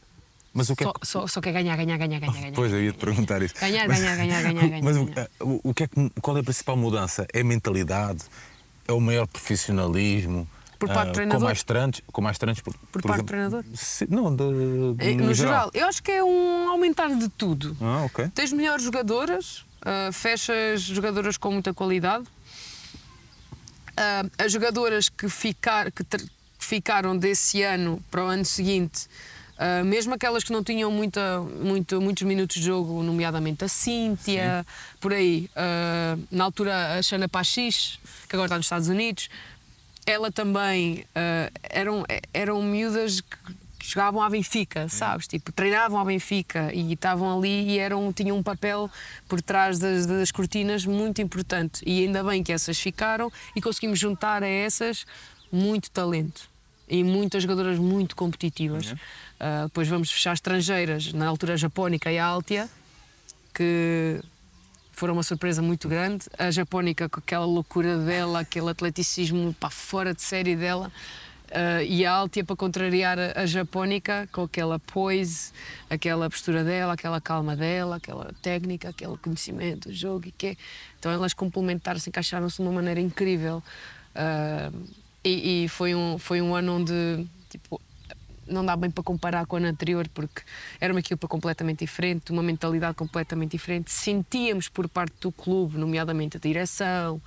Mas o que é só, que- só, só quer ganhar, ganhar, ganhar, ganhar. ganhar. Pois, eu ia te perguntar isso. Ganhar, Mas- ganhar, ganhar, ganhar, ganhar, Mas ganhar. o, o que é que, qual é a principal mudança? É a mentalidade? É o maior profissionalismo? Por parte do Ah, treinador? Com mais treinos? Com mais treinos por, Por parte do treinador? se- não, de, Eh, No, geral, eu acho que é um aumentar de tudo. Ah, ok. Tens melhores jogadoras, ah, fechas jogadoras com muita qualidade. Ah, as jogadoras que, ficar, que que ficaram desse ano para o ano seguinte, ah, mesmo aquelas que não tinham muita, muito, muitos minutos de jogo, nomeadamente a Cíntia, por aí, ah, na altura a Xana Pachis, que agora está nos Estados Unidos, ela também ah, eram, eram miúdas que jogavam à Benfica, sabes? Tipo, treinavam à Benfica e estavam ali e eram, tinham um papel por trás das, das cortinas muito importante. E ainda bem que essas ficaram e conseguimos juntar a essas muito talento e muitas jogadoras muito competitivas. Ah, depois vamos fechar estrangeiras, na altura Japónica e a Altia, que foram uma surpresa muito grande. A Japónica, com aquela loucura dela, aquele atleticismo para fora de série dela. Uh, e a Altia para contrariar a, Japónica com aquela poise, aquela postura dela, aquela calma dela, aquela técnica, aquele conhecimento do jogo e que então elas complementaram-se, encaixaram-se de uma maneira incrível uh, e, e, foi um foi um ano onde tipo não dá bem para comparar com o ano anterior porque era uma equipa completamente diferente, uma mentalidade completamente diferente. Sentíamos por parte do clube, nomeadamente a direção,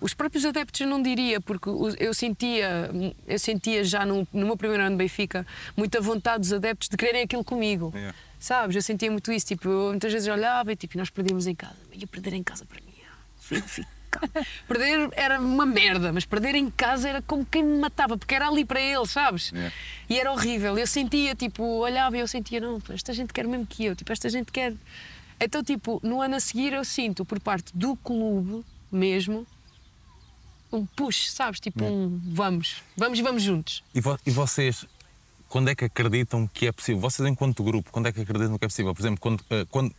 os próprios adeptos eu não diria, porque eu sentia, eu sentia já no, no meu primeiro ano de Benfica muita vontade dos adeptos de quererem aquilo comigo. Yeah. Sabes? Eu sentia muito isso. Tipo, eu muitas vezes olhava e tipo, nós perdíamos em casa. E perder em casa para mim. Fico, perder era uma merda, mas perder em casa era como quem me matava, porque era ali para eles, sabes? Yeah. E era horrível. Eu sentia, tipo, olhava e eu sentia, não, esta gente quer mesmo que eu, tipo, esta gente quer. Então, tipo, no ano a seguir eu sinto por parte do clube mesmo um push, sabes? Tipo um vamos, vamos e vamos juntos. E, vo e, vocês, quando é que acreditam que é possível? Vocês, enquanto grupo, quando é que acreditam que é possível? Por exemplo, quando, uh, quando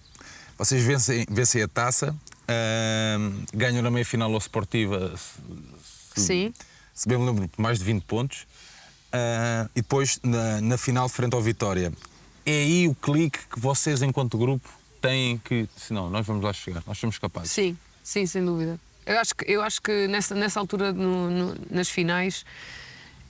vocês vencem, vencem a taça, uh, ganham na meia final ao Sportiva, se, Sim. se bem me lembro, mais de 20 pontos, uh, e depois na, na final, frente ao Vitória. É aí o clique que vocês, enquanto grupo, têm que. Se não, nós vamos lá chegar, nós somos capazes. Sim, sim, sem dúvida. Eu acho que, eu acho que nessa, nessa altura, no, no, nas finais,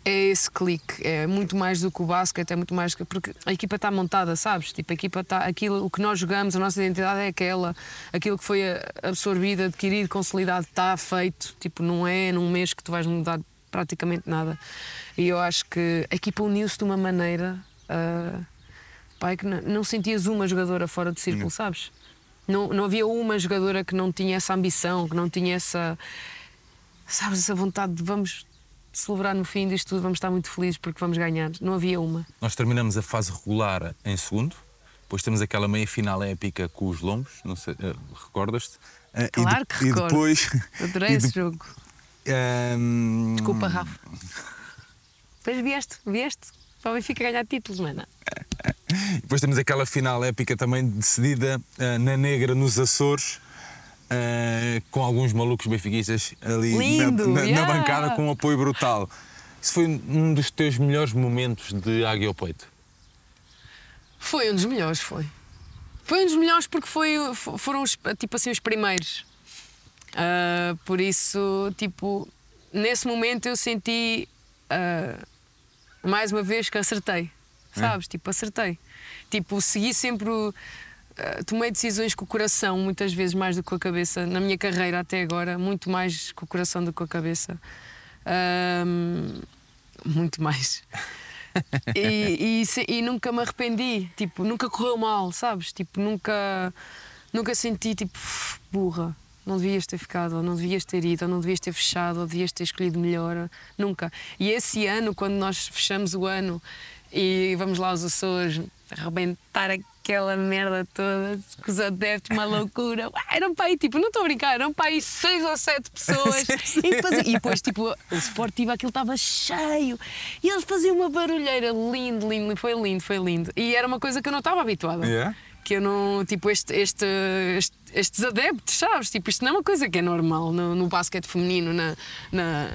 é esse clique. É muito mais do que o basquete, é muito mais. Porque a equipa está montada, sabes? Tipo, a equipa está. Aquilo, o que nós jogamos, a nossa identidade é aquela. Aquilo que foi absorvido, adquirido, consolidado, está feito. Tipo, não é num mês que tu vais mudar praticamente nada. E eu acho que a equipa uniu-se de uma maneira. Uh, pai, que não, não sentias uma jogadora fora do círculo, sabes? Não, não havia uma jogadora que não tinha essa ambição, que não tinha essa. Sabes, essa vontade de vamos celebrar no fim disto tudo, vamos estar muito felizes porque vamos ganhar. Não havia uma. Nós terminamos a fase regular em segundo, depois temos aquela meia final épica com os lombos, não sei, uh, recordas-te? Uh, claro que e recordo. Depois, Adorei esse de, jogo. Um... Desculpa, Rafa. Depois vieste, vieste para o Benfica ganhar títulos, mano. Depois temos aquela final épica também decidida uh, na Negra, nos Açores, uh, com alguns malucos benfiquistas ali Lindo, na, na, yeah. na, bancada com um apoio brutal. Isso foi um dos teus melhores momentos de Águia ao Peito? Foi um dos melhores, foi. Foi um dos melhores porque foi, foram os, tipo assim, os primeiros. Uh, por isso, tipo, nesse momento eu senti mais uma vez que acertei. É. sabes? É. Tipo, acertei. Tipo, segui sempre. Uh, tomei decisões com o coração, muitas vezes mais do que com a cabeça. Na minha carreira até agora, muito mais com o coração do que com a cabeça. Um, muito mais. e, e, e, nunca me arrependi, tipo, nunca correu mal, sabes? Tipo, nunca, nunca senti tipo burra. Não devias ter ficado, ou não devias ter ido, ou não devias ter fechado, ou devias ter escolhido melhor. Nunca. E esse ano, quando nós fechamos o ano e vamos lá aos Açores arrebentar aquela merda toda com os adeptos, uma loucura. Eram para aí, tipo, não estou a brincar, eram para aí seis ou sete pessoas. e, depois, e depois, tipo, o Sportivo aquilo estava cheio e eles faziam uma barulheira lindo, lindo, foi lindo, foi lindo. E era uma coisa que eu não estava habituada. Yeah que eu não. Tipo, este, este, este, estes adeptos, sabes? Tipo, isto não é uma coisa que é normal no, no basquete feminino na, na,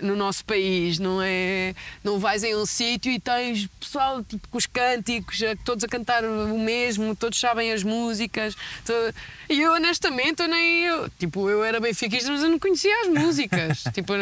no nosso país. Não é. Não vais em um sítio e tens pessoal tipo, com os cânticos, todos a cantar o mesmo, todos sabem as músicas. E eu, honestamente, eu nem. Eu, tipo, eu era benfiquista, mas eu não conhecia as músicas. tipo,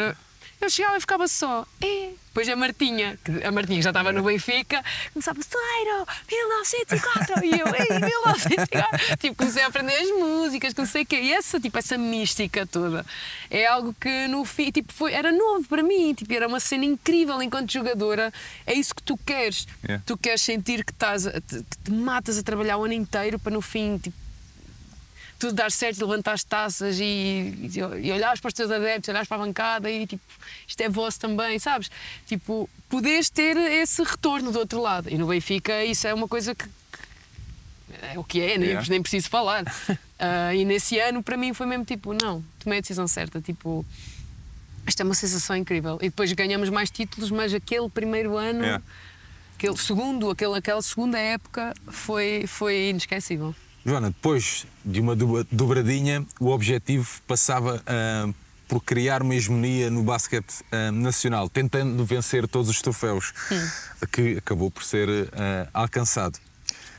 eu chegava e ficava só. É. Depois a Martinha, que a Martinha já estava no Benfica, começava Celeiro, 1904! E eu, ei, 1904! tipo, comecei a aprender as músicas, comecei a E essa, tipo, essa mística toda é algo que no fim, tipo, foi, era novo para mim, tipo, era uma cena incrível enquanto jogadora. É isso que tu queres. Yeah. Tu queres sentir que, estás, que te matas a trabalhar o ano inteiro para no fim, tipo, tudo dar certo, levantar as taças e, e, olhares para os teus adeptos, olhares para a bancada e tipo, isto é vosso também, sabes? Tipo, podes ter esse retorno do outro lado. E no Benfica isso é uma coisa que, que é o que é, nem, yeah. nem preciso falar. uh, e nesse ano, para mim, foi mesmo tipo, não, tomei a decisão certa, tipo. Isto é uma sensação incrível. E depois ganhamos mais títulos, mas aquele primeiro ano, yeah. aquele segundo, aquele, aquela segunda época foi, foi inesquecível. Joana, depois de uma do- dobradinha, o objetivo passava ah, por criar uma hegemonia no basquete ah, nacional, tentando vencer todos os troféus que acabou por ser ah, alcançado.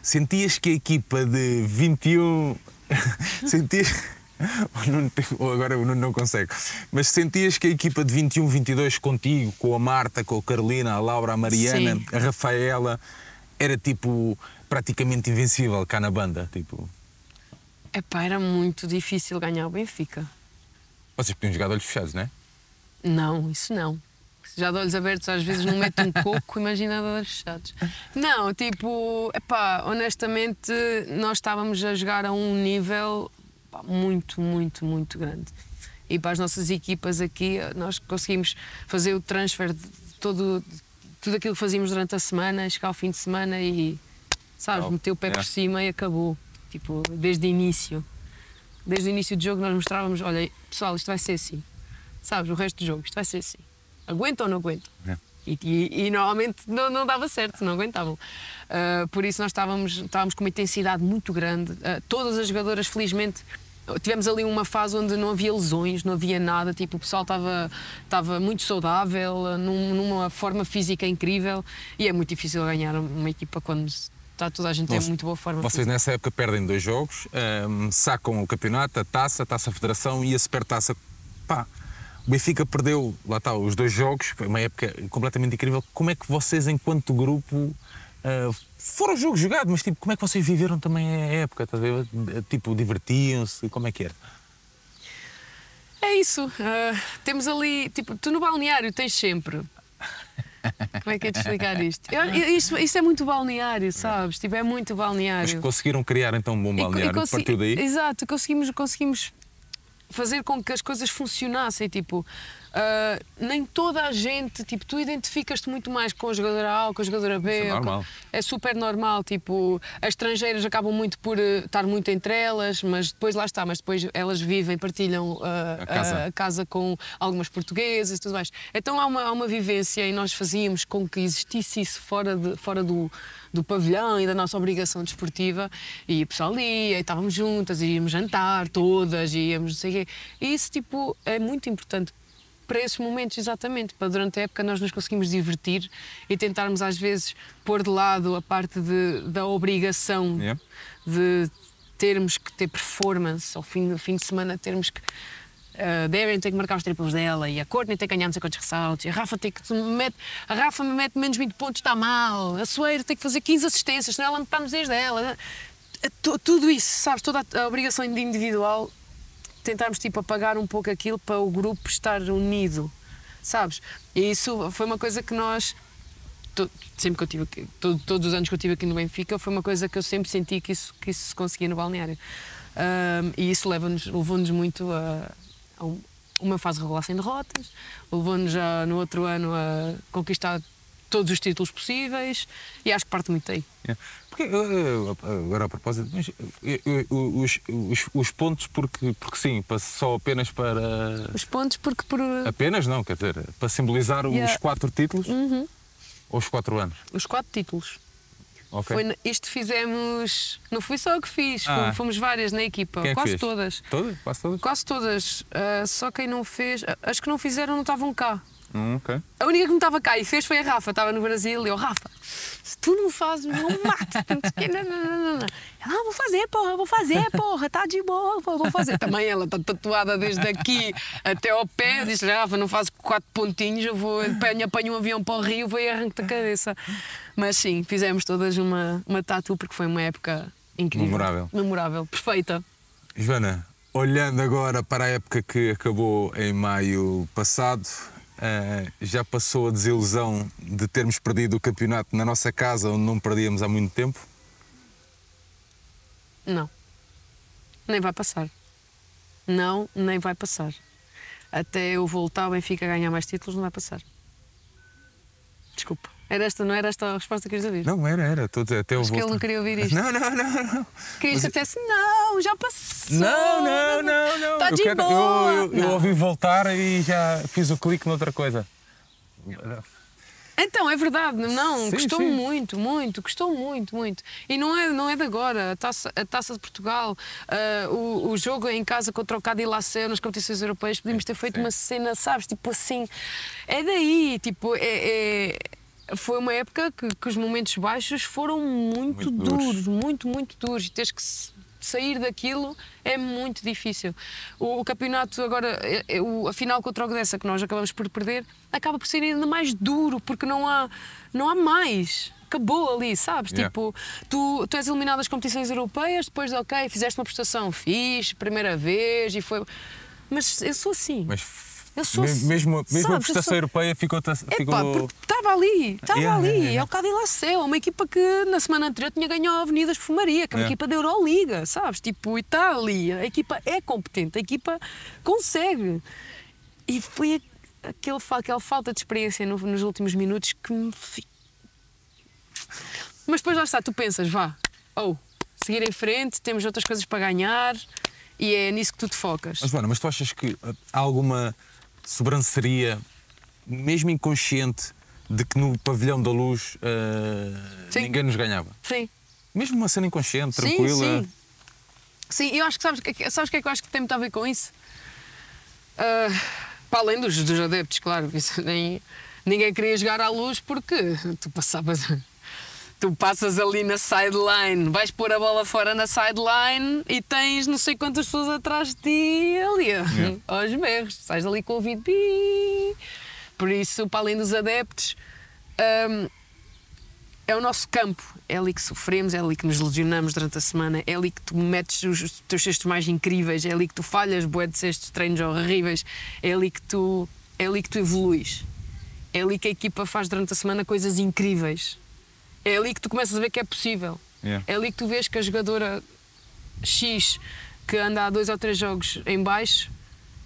Sentias que a equipa de 21. sentias. Ou agora o Nuno não consegue. Mas sentias que a equipa de 21, 22 contigo, com a Marta, com a Carolina, a Laura, a Mariana, Sim. a Rafaela, era tipo praticamente invencível cá na banda? Tipo, Epá, era muito difícil ganhar o Benfica. vocês podiam jogar de olhos fechados, não é? Não, isso não. Já de olhos abertos às vezes não mete um coco, imagina de olhos fechados. Não, tipo, epá, honestamente, nós estávamos a jogar a um nível pá, muito, muito, muito grande. E para as nossas equipas aqui, nós conseguimos fazer o transfer de todo, de tudo aquilo que fazíamos durante a semana, chegar ao fim de semana e, sabes, Oh, meter o pé yeah. por cima e acabou. Tipo, desde o início. Desde o início do jogo nós mostrávamos, olha, pessoal, isto vai ser assim. Sabes, o resto do jogo, isto vai ser assim. Aguenta ou não aguenta? É. E, e- e normalmente não, não dava certo, não aguentavam. Ah, por isso nós estávamos, estávamos com uma intensidade muito grande. Ah, todas as jogadoras, felizmente, tivemos ali uma fase onde não havia lesões, não havia nada. Tipo, o pessoal estava, estava muito saudável, num- numa forma física incrível. E é muito difícil ganhar uma equipa quando está toda a gente em muito boa forma. Vocês física. nessa época perdem dois jogos, ahm, sacam o campeonato, a taça, a taça federação e a supertaça. Pá, o Benfica perdeu, lá está, os dois jogos, foi uma época completamente incrível. Como é que vocês, enquanto grupo, ah, fora o jogo jogado, mas tipo, como é que vocês viveram também a época? A ver? Tipo, divertiam-se? Como é que era? É isso. ah, temos ali, tipo, tu no balneário tens sempre. Como é que é de explicar isto? Eu- isto? Isto é muito balneário, sabes? Tipo, é muito Mas balneário. conseguiram criar então um bom E co- e balneário, consi- partiu daí? Exato, conseguimos, conseguimos fazer com que as coisas funcionassem. Tipo, ah, nem toda a gente, tipo, tu identificas-te muito mais com a jogadora A ou com a jogadora B. Isso é ou com- normal. é super normal. Tipo, as estrangeiras acabam muito por eh, estar muito entre elas, mas depois lá está, mas depois elas vivem, partilham ah, A casa. a casa com algumas portuguesas e tudo mais. Então há uma, há uma vivência e nós fazíamos com que existisse isso fora, de, fora do, do pavilhão e da nossa obrigação desportiva. E o pessoal ia, e estávamos juntas, íamos jantar todas, íamos não sei o quê. E isso tipo, é muito importante para esses momentos, exatamente, para durante a época nós nos conseguimos divertir e tentarmos às vezes pôr de lado a parte de, da obrigação Yeah. de termos que ter performance ao fim, ao fim de semana, termos que. A Darren tem que marcar os triplos dela e a Courtney tem que ganhar não sei quantos ressaltos e a Rafa tem que mete, a Rafa me mete menos 20 pontos, está mal. A Soeira tem que fazer 15 assistências, senão ela não está nos dias dela. Tu- Tudo isso, sabes? Toda a- obrigação individual tentarmos tipo apagar um pouco aquilo para o grupo estar unido, sabes? E isso foi uma coisa que nós sempre que eu tive aqui, to- todos os anos que eu tive aqui no Benfica, foi uma coisa que eu sempre senti que isso que isso se conseguia no balneário. Ahm, e isso leva-nos levou-nos muito a, a um- uma fase regular sem derrotas, levou-nos no outro ano a conquistar todos os títulos possíveis e acho que parte muito daí. É. Porque, agora a propósito, mas, os, os, os pontos, porque, porque sim, só apenas para. Os pontos porque por Apenas não, quer dizer, para simbolizar os Yeah. quatro títulos ou os quatro anos. os quatro títulos. Ok. Foi, isto fizemos. Não fui só eu que fiz, Ah. fomos, várias na equipa, é quase todas. Todas? Quase todas? Quase todas. Ah, só quem não fez. ah, As que não fizeram não estavam cá. Hum, ok. A única que não estava cá e fez foi a Rafa, estava no Brasil e eu, Rafa, se tu não fazes, eu mato. Ela, ah, vou fazer, porra, vou fazer, porra, tá de boa, porra, vou fazer. Também ela está tatuada desde aqui até ao pé, disse, Rafa, não faz quatro pontinhos, eu vou, apanho, apanho um avião para o Rio, vou e arranco-te a cabeça. Mas sim, fizemos todas uma, uma tatu porque foi uma época incrível. Memorável. Memorável, perfeita. Joana, olhando agora para a época que acabou em maio passado, eh, já passou a desilusão de termos perdido o campeonato na nossa casa, onde não perdíamos há muito tempo? Não. Nem vai passar. Não, nem vai passar. Até eu voltar ao Benfica a ganhar mais títulos, não vai passar. Desculpa. Era esta, não era esta a resposta que querias ouvir? Não, era, era. Dizer, até eu Acho que ele não queria ouvir isto. Não, não, não, não. Querias que eu dissesse, não, já passou. Não, não, não, não. Está eu, de quero- eu- boa. eu, eu Não. ouvi voltar e já fiz o clique noutra coisa. Então, é verdade, não, sim. muito, muito, custou muito, muito. E não é, não é de agora. A taça, a taça de Portugal, ah, o, o jogo em casa contra o Cádiz Laceu nas competições europeias, podíamos ter feito Sim. uma cena, sabes? Tipo assim. É daí, tipo, é. é- foi uma época que, que os momentos baixos foram muito, Muito duros. duros, muito, muito duros. E tens que sair daquilo é muito difícil. O, o campeonato agora, é- é o- a final contra o Gdessa, que nós acabamos por perder, acaba por ser ainda mais duro, porque não há, não há mais. Acabou ali, sabes? Yeah. Tipo, tu, tu és eliminado das competições europeias, depois, ok, fizeste uma prestação fixe, primeira vez e foi. Mas eu sou assim. Mas Eu sou me- mesmo, mesmo a prestação europeia ficou. Ficou... estava ali, estava Yeah, ali. yeah, yeah. É o Cádiz Laceu, uma equipa que na semana anterior tinha ganho a Avenida de Fumaria, que é uma Yeah. equipa da Euroliga, sabes? Tipo, e está ali. A equipa é competente, a equipa consegue. E foi aquele, aquela falta de experiência no- nos últimos minutos que me. Mas depois lá está, tu pensas, vá, ou seguir em frente, temos outras coisas para ganhar e é nisso que tu te focas. Mas, Joana, mas tu achas que há alguma sobranceria, mesmo inconsciente, de que no pavilhão da luz uh, ninguém nos ganhava? Sim. Mesmo uma cena inconsciente, tranquila. Sim, sim. Sim, eu acho que sabes, o que é- sabes o que é que eu acho que tem muito a ver com isso? Ah, para além dos, dos adeptos, claro, isso nem, ninguém queria jogar à luz porque tu passavas. Tu passas ali na sideline, vais pôr a bola fora na sideline e tens não sei quantas pessoas atrás de ti ali Yeah. aos berros. Sais ali com o ouvido. Por isso, para além dos adeptos, hum, é o nosso campo. É ali que sofremos, é ali que nos lesionamos durante a semana, é ali que tu metes os, os teus cestos mais incríveis, é ali que tu falhas bué de cestos, treinos horríveis, é ali que tu, é ali que tu evoluís. É ali que a equipa faz durante a semana coisas incríveis. É ali que tu começas a ver que é possível. Yeah. É ali que tu vês que a jogadora X que anda há dois ou três jogos em baixo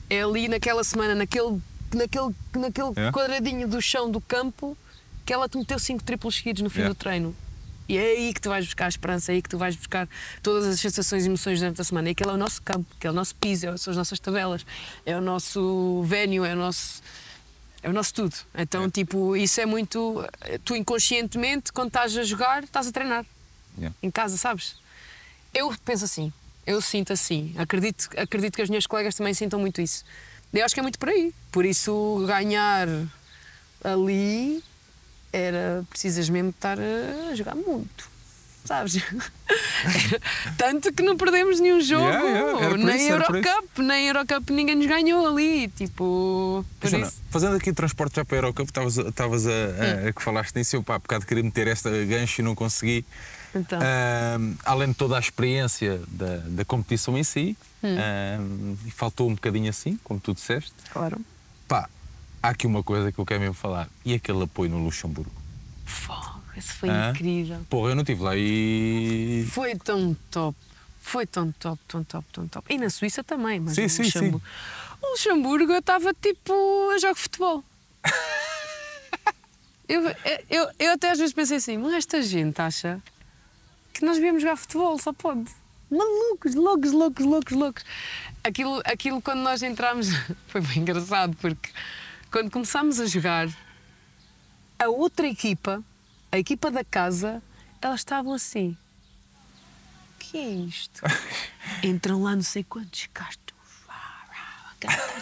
é ali naquela semana, naquele, naquele, naquele Yeah. quadradinho do chão do campo que ela te meteu cinco triplos seguidos no fim Yeah. do treino. E é aí que tu vais buscar a esperança, é aí que tu vais buscar todas as sensações e emoções durante a semana. E aquele é o nosso campo, que é o nosso piso, é- são as nossas tabelas, é o nosso venue, é o nosso. É o nosso tudo. Então, tipo, isso é muito. Tu inconscientemente, quando estás a jogar, estás a treinar. Yeah. Em casa, sabes? Eu penso assim. Eu sinto assim. Acredito, acredito que as minhas colegas também sintam muito isso. Eu acho que é muito por aí. Por isso, ganhar ali era precisas mesmo estar a jogar muito. Sabes? Tanto que não perdemos nenhum jogo, Yeah, yeah, nem isso. Eurocup, nem Eurocup ninguém nos ganhou ali. Tipo, por Joana, isso. fazendo aqui transporte já para a Eurocup, estavas a, a, a- a que falaste nisso, eu pá, bocado queria meter esta gancho e não consegui. Então. Além de toda a experiência da, da competição em si, Hum. faltou um bocadinho assim, como tu disseste, Claro. pá, há aqui uma coisa que eu quero mesmo falar, e aquele apoio no Luxemburgo. Fogo, isso foi Hã? incrível. Porra, eu não estive lá e. Foi tão top. Foi tão top, tão top, tão top. E na Suíça também, mas Sim, o sim, Luxemburgo. O Luxemburgo eu estava tipo a jogar futebol. eu, eu, eu até às vezes pensei assim, mas esta gente acha que nós viemos jogar futebol, só pode. Malucos, loucos, loucos, loucos, loucos. Aquilo, aquilo quando nós entramos foi bem engraçado, porque quando começámos a jogar, a outra equipa, a equipa da casa, elas estavam assim. O que é isto? Entram lá não sei quantos castos.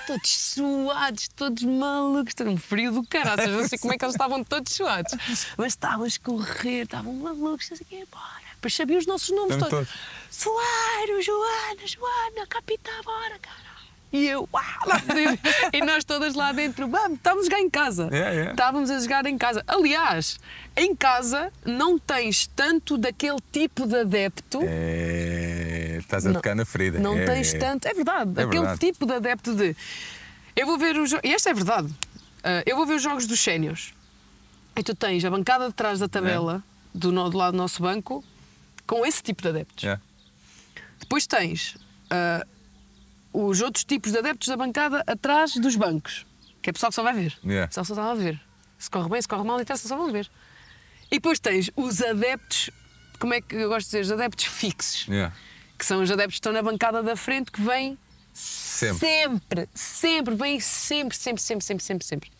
Todos suados, todos malucos, todo um frio do caralho. Não sei como é que eles estavam todos suados. Mas estavam a escorrer, estavam malucos, não sei o quê, bora. Depois sabiam os nossos nomes todos. todos. Soares, Joana, Joana, capitã, bora, cara. E eu, uau, lá. E nós todas lá dentro, vamos, estávamos a jogar em casa. Yeah, yeah. Estávamos a jogar em casa. Aliás, em casa não tens tanto daquele tipo de adepto. É, estás a tocar na ferida. Não É, tens tanto. É verdade. É aquele verdade. tipo de adepto de. Eu vou ver os. E esta é verdade. Ah, eu vou ver os jogos dos séniores. E tu tens a bancada de trás da tabela, do, no- do lado do nosso banco, com esse tipo de adeptos. Depois tens ah, os outros tipos de adeptos da bancada atrás dos bancos, que é pessoal que só vai ver. Yeah. Pessoal que só vai ver. Se corre bem, se corre mal, interessa, só vão ver. E depois tens os adeptos, como é que eu gosto de dizer, os adeptos fixos, Yeah. que são os adeptos que estão na bancada da frente que vêm Sempre. sempre, sempre, vêm sempre, sempre, sempre, sempre, sempre, sempre.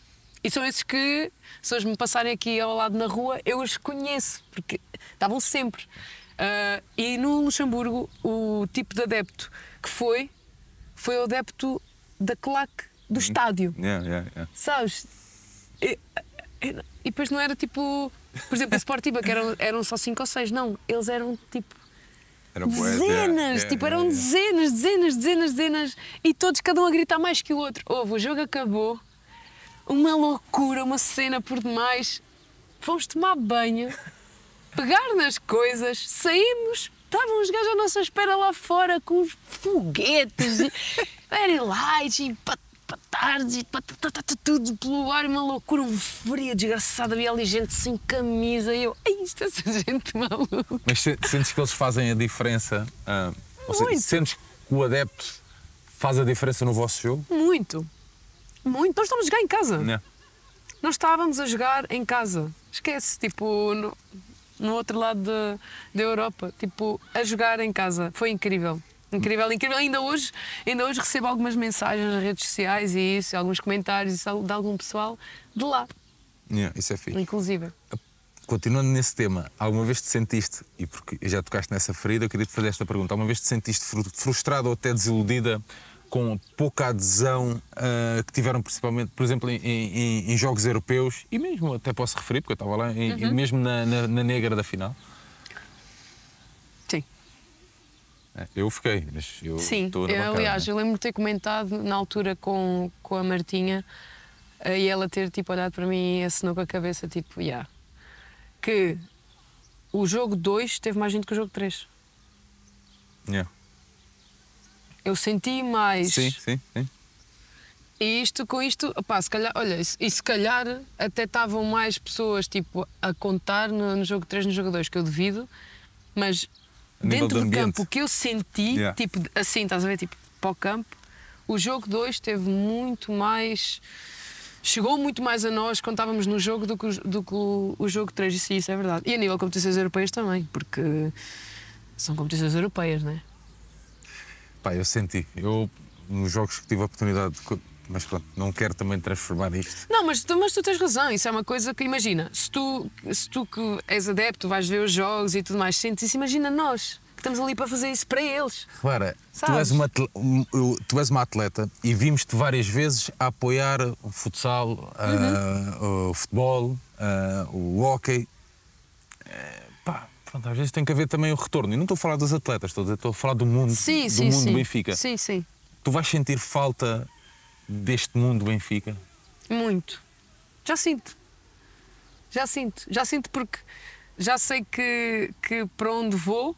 E são esses que, se eles me passarem aqui ao lado na rua, eu os conheço, porque estavam sempre. Uh, e no Luxemburgo, o tipo de adepto que foi, foi o adepto da claque do Uhum. estádio. Yeah, yeah, yeah. Sabes? E, e- depois não era tipo. Por exemplo, a Sportiva, que eram, eram só cinco ou seis, não. Eles eram tipo Era dezenas, tipo, eram dezenas, dezenas, dezenas, dezenas, e todos, cada um a gritar mais que o outro. Houve, o jogo acabou, uma loucura, uma cena por demais. Fomos tomar banho, pegar nas coisas, saímos, estavam os gajos à nossa espera lá fora com os foguetes, e very lights e pat- petardos e tudo pelo ar, uma loucura, um frio desgraçado. Havia ali gente sem camisa e eu, ai, isto é essa gente maluca. Mas se- sentes que eles fazem a diferença? ah, ou seja, Muito. sentes que o adepto faz a diferença no vosso jogo? Muito. Muito. Nós estamos a jogar em casa. Não. Nós estávamos a jogar em casa. Esquece, tipo, no outro lado da, da Europa. Tipo, a jogar em casa. Foi incrível. Incrível, incrível. Ainda hoje, ainda hoje recebo algumas mensagens nas redes sociais e isso, alguns comentários isso, de algum pessoal de lá, Yeah, isso é fixe. inclusive. Continuando nesse tema, alguma vez te sentiste, e porque já tocaste nessa ferida, eu queria te fazer esta pergunta: alguma vez te sentiste fru- frustrada ou até desiludida com pouca adesão ah, que tiveram, principalmente, por exemplo, em, em- em jogos europeus, e mesmo até posso referir, porque eu estava lá, em- Uhum. mesmo na, na- na negra da final? Sim. É, Eu fiquei, mas eu Sim, estou na bancada, aliás, né? eu lembro de ter comentado na altura com, com a Martinha eh, e ela ter tipo, olhado para mim e assinou com a cabeça, tipo, yeah, que o jogo 2 teve mais gente que o jogo 3. Yeah. Eu senti mais. Sim, sim, sim. E isto, com isto, opá, se calhar, olha, e se- calhar até estavam mais pessoas tipo, a contar no, no jogo 3, no jogo 2, que eu devido, mas dentro do do, campo, o que eu senti, Yeah. tipo, assim, estás a ver, tipo, para o campo, o jogo 2 teve muito mais. Chegou muito mais a nós quando estávamos no jogo do que, o- do que o, o jogo 3, isso, isso é verdade. E a nível de competições europeias também, porque são competições europeias, não é? Pá, eu senti. Eu, nos jogos que tive a oportunidade de. Mas pronto, não quero também transformar isto. Não, mas tu, mas tu tens razão, isso é uma coisa que imagina, se tu, se tu que és adepto, vais ver os jogos e tudo mais, sentes isso, imagina nós, que estamos ali para fazer isso para eles. Clara, tu és, uma, um, tu és uma atleta e vimos-te várias vezes a apoiar o futsal, ah, o futebol, ah, o hóquei. Eh, pá, pronto, às vezes tem que haver também o retorno. E não estou a falar dos atletas, estou a, dizer- estou a falar do mundo, Sim, do sim, mundo sim. Benfica. Sim, sim, Tu vais sentir falta deste mundo Benfica? muito. Já sinto. Já sinto. Já sinto porque já sei que, que para onde vou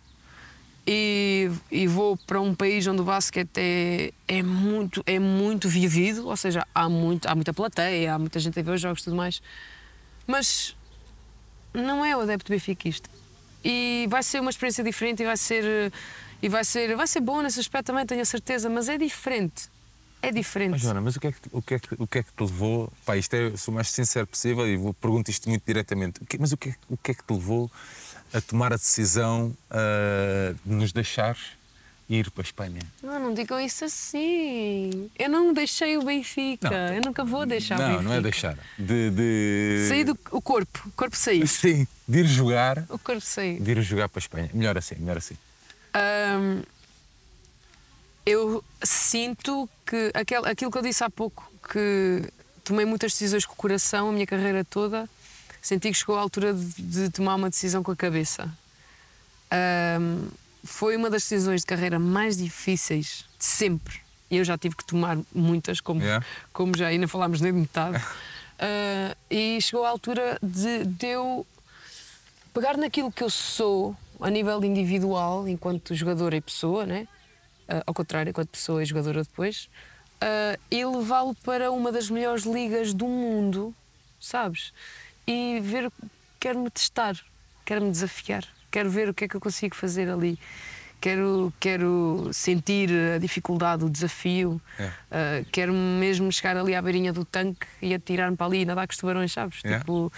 e, e vou para um país onde o basquete é, é, muito, é muito vivido, ou seja, há, muito, há muita plateia, há muita gente a ver os jogos e tudo mais, mas não é o adepto benfiquista. E vai ser uma experiência diferente e vai ser, e vai ser, vai ser bom nesse aspecto também, tenho a certeza, mas é diferente. É diferente. Mas, Joana, mas o que, é que, o, que é que, o que é que te levou? Pá, isto é, sou o mais sincero possível e vou, pergunto isto muito diretamente. Mas o que, é, o que é que te levou a tomar a decisão ah, de nos deixares ir para a Espanha? Não, não digam isso assim. Eu não deixei o Benfica. Não. eu nunca vou deixar o não, Benfica. não é deixar. De. de... Sair do o corpo. O corpo sair. Sim, de ir jogar. O corpo sair. De ir jogar para a Espanha. Melhor assim, melhor assim. Ahm, eu sinto que aquel, aquilo que eu disse há pouco, que tomei muitas decisões com o coração a minha carreira toda, senti que chegou a altura de, de tomar uma decisão com a cabeça. Ahm, foi uma das decisões de carreira mais difíceis de sempre. E eu já tive que tomar muitas, como, Yeah. como já ainda falámos nem de metade. Ah, e chegou a altura de, de eu pegar naquilo que eu sou a nível individual, enquanto jogadora e pessoa, né? Ah, ao contrário, enquanto pessoa e jogadora depois, ah, e levá-lo para uma das melhores ligas do mundo, sabes? E ver, quero-me testar, quero-me desafiar, quero ver o que é que eu consigo fazer ali. Quero, quero sentir a dificuldade, o desafio. É. Ah, quero mesmo chegar ali à beirinha do tanque e atirar-me para ali e nadar com os tubarões, sabes? É. Tipo,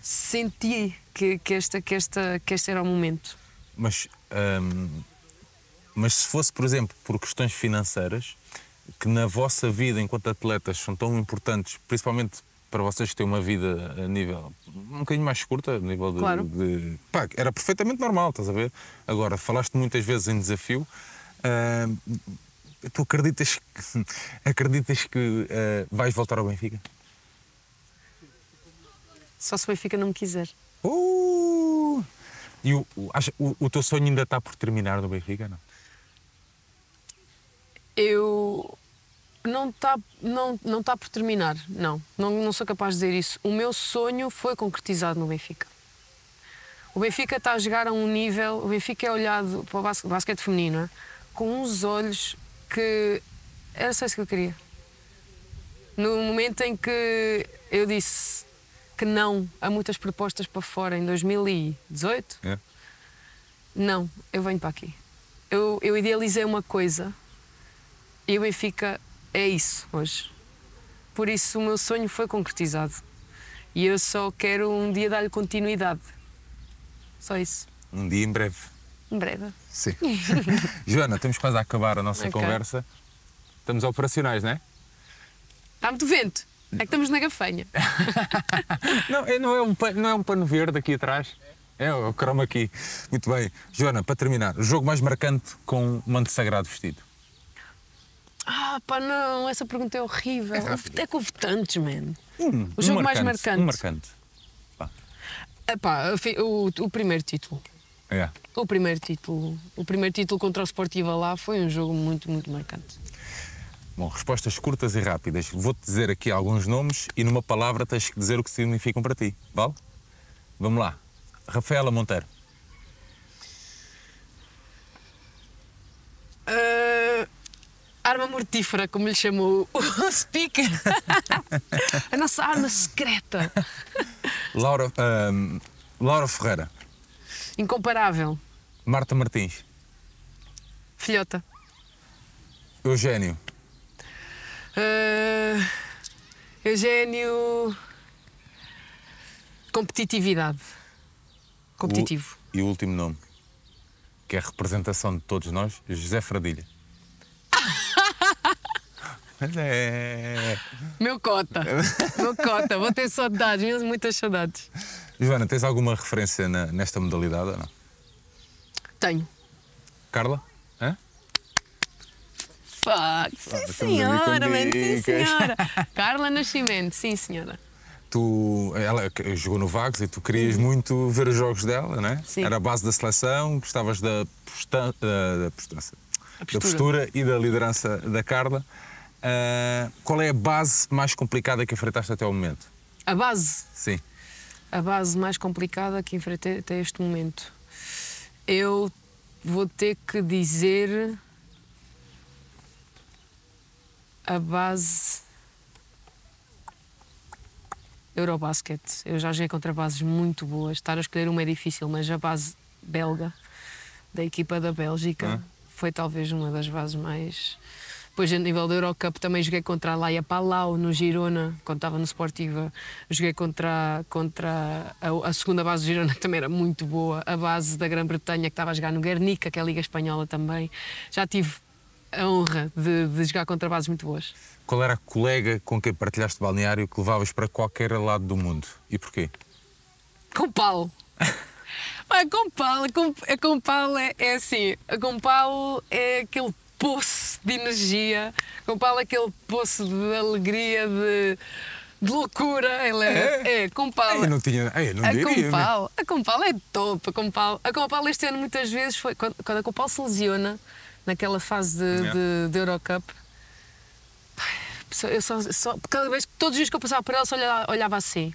senti que, que, esta, que, esta, que este era o momento. Mas, hum, mas se fosse, por exemplo, por questões financeiras, que na vossa vida enquanto atletas são tão importantes, principalmente para vocês terem uma vida a nível um bocadinho mais curta, a nível de. Claro. de- pá, era perfeitamente normal, estás a ver? Agora, falaste muitas vezes em desafio. ah, tu acreditas que, acreditas que ah, vais voltar ao Benfica? Só se o Benfica não me quiser. Uh! E o, o, o- o teu sonho ainda está por terminar no Benfica, não? Eu. Não está não, não tá por terminar, não. não. Não sou capaz de dizer isso. O meu sonho foi concretizado no Benfica. O Benfica está a jogar a um nível. O Benfica é olhado para o basque- basquete feminino é? com uns olhos que. Era só isso que eu queria. No momento em que eu disse que não a muitas propostas para fora em 2018, É? não, eu venho para aqui. Eu, eu idealizei uma coisa e o Benfica é isso hoje. Por isso o meu sonho foi concretizado. E eu só quero um dia dar-lhe continuidade. Só isso. Um dia em breve. Em breve. Sim. Joana, estamos quase a acabar a nossa Ok. conversa. Estamos operacionais, não é? Está muito vento. É que estamos na gafanha. Não, é- não, é um, pa- não é um pano verde aqui atrás? É o croma aqui. Muito bem. Joana, para terminar, o jogo mais marcante com manto sagrado vestido. Ah, pá, não, essa pergunta é horrível. É, com votantes, man. Um, O jogo mais marcante. Um marcante. Epá, o, o primeiro título. É. O primeiro título. O primeiro título contra o Sportiva lá foi um jogo muito, muito marcante. Bom, respostas curtas e rápidas. Vou-te dizer aqui alguns nomes e numa palavra tens que dizer o que significam para ti. Vale? Vamos lá. Rafaela Monteiro. Ah, arma mortífera, como lhe chamou o speaker. A nossa arma secreta. Laura, ahm, Laura Ferreira. Incomparável. Marta Martins. Filhota. Eugénio. Ah, Eugénio. Competitividade. Competitivo. O- e o último nome, que é a representação de todos nós, José Fradilha. É. Meu cota. Meu cota. Vou ter saudades, mesmo muitas saudades. Joana, tens alguma referência na- nesta modalidade ou não? Tenho. Carla? Hã? Fuck. Sim, com senhora, man, sim, senhora. Carla Nascimento, sim, senhora. Tu, ela jogou no Vagos e tu querias muito ver os jogos dela, não é? Uhum. Sim. Era a base da seleção, gostavas da, postan- da, da da postura. postura e da liderança da Carla. Ah, qual é a base mais complicada que enfrentaste até ao momento? A base. Sim. a base mais complicada que enfrentei até este momento. Eu vou ter que dizer a base Eurobasket. Eu já joguei contra bases muito boas. Estar a escolher uma é difícil, mas a base belga, da equipa da Bélgica, Ah. foi talvez uma das bases mais. Depois, a nível da Eurocup, também joguei contra a Laia Palau, no Girona, quando estava no Sportiva. Joguei contra, contra a, a segunda base do Girona, que também era muito boa. A base da Grã-Bretanha, que estava a jogar no Guernica, que é a Liga Espanhola também. Já tive a honra de, de jogar contra bases muito boas. Qual era a colega com quem partilhaste balneário que levavas para qualquer lado do mundo? E porquê? Com Paulo. A Compal, a Com- a Compal é, é assim, a Compal é aquele poço de energia, a Compal é aquele poço de alegria, de, de loucura. Ela é, é, Compal. Eu não tinha. Eu não A diria. né? Compal, a Compal é top. A Compal, a Compal este ano muitas vezes foi quando, quando a Compal se lesiona naquela fase de, Yeah. de, de Eurocup. Eu só, só- cada vez, todos os dias que eu passava por ela, só olhava, olhava assim.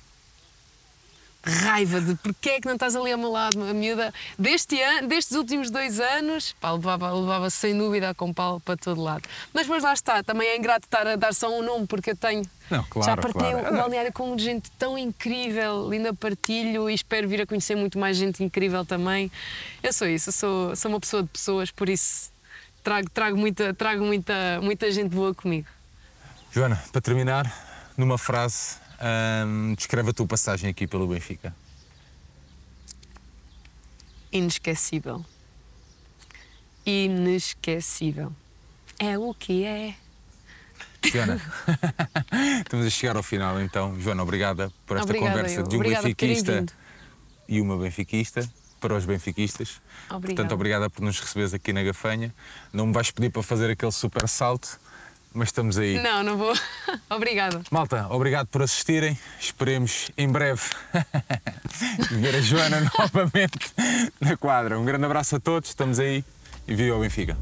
Raiva de porque é que não estás ali ao meu lado, a miúda. Deste ano, destes últimos dois anos, pá, levava, levava sem dúvida a Compal para todo lado. Mas depois lá está, também é ingrato estar a dar só um nome, porque eu tenho. Não, claro, já partilhei claro. o balneário com gente tão incrível, ainda partilho e espero vir a conhecer muito mais gente incrível também. Eu sou isso, eu sou, sou uma pessoa de pessoas, por isso trago, trago, muita, trago muita, muita gente boa comigo. Joana, para terminar, numa frase, hum, descreve a tua passagem aqui pelo Benfica. Inesquecível. Inesquecível. É o que é. Joana, Estamos a chegar ao final então. Joana, obrigada por esta Obrigada, conversa eu. de um Obrigada benfiquista e uma benfiquista para os benfiquistas. Obrigada. Portanto, obrigada por nos receberes aqui na Gafanha. Não me vais pedir para fazer aquele super salto, mas estamos aí. Não, não vou. Obrigada. Malta, obrigado por assistirem. Esperemos em breve ver a Joana novamente na quadra. Um grande abraço a todos, estamos aí e viva o Benfica.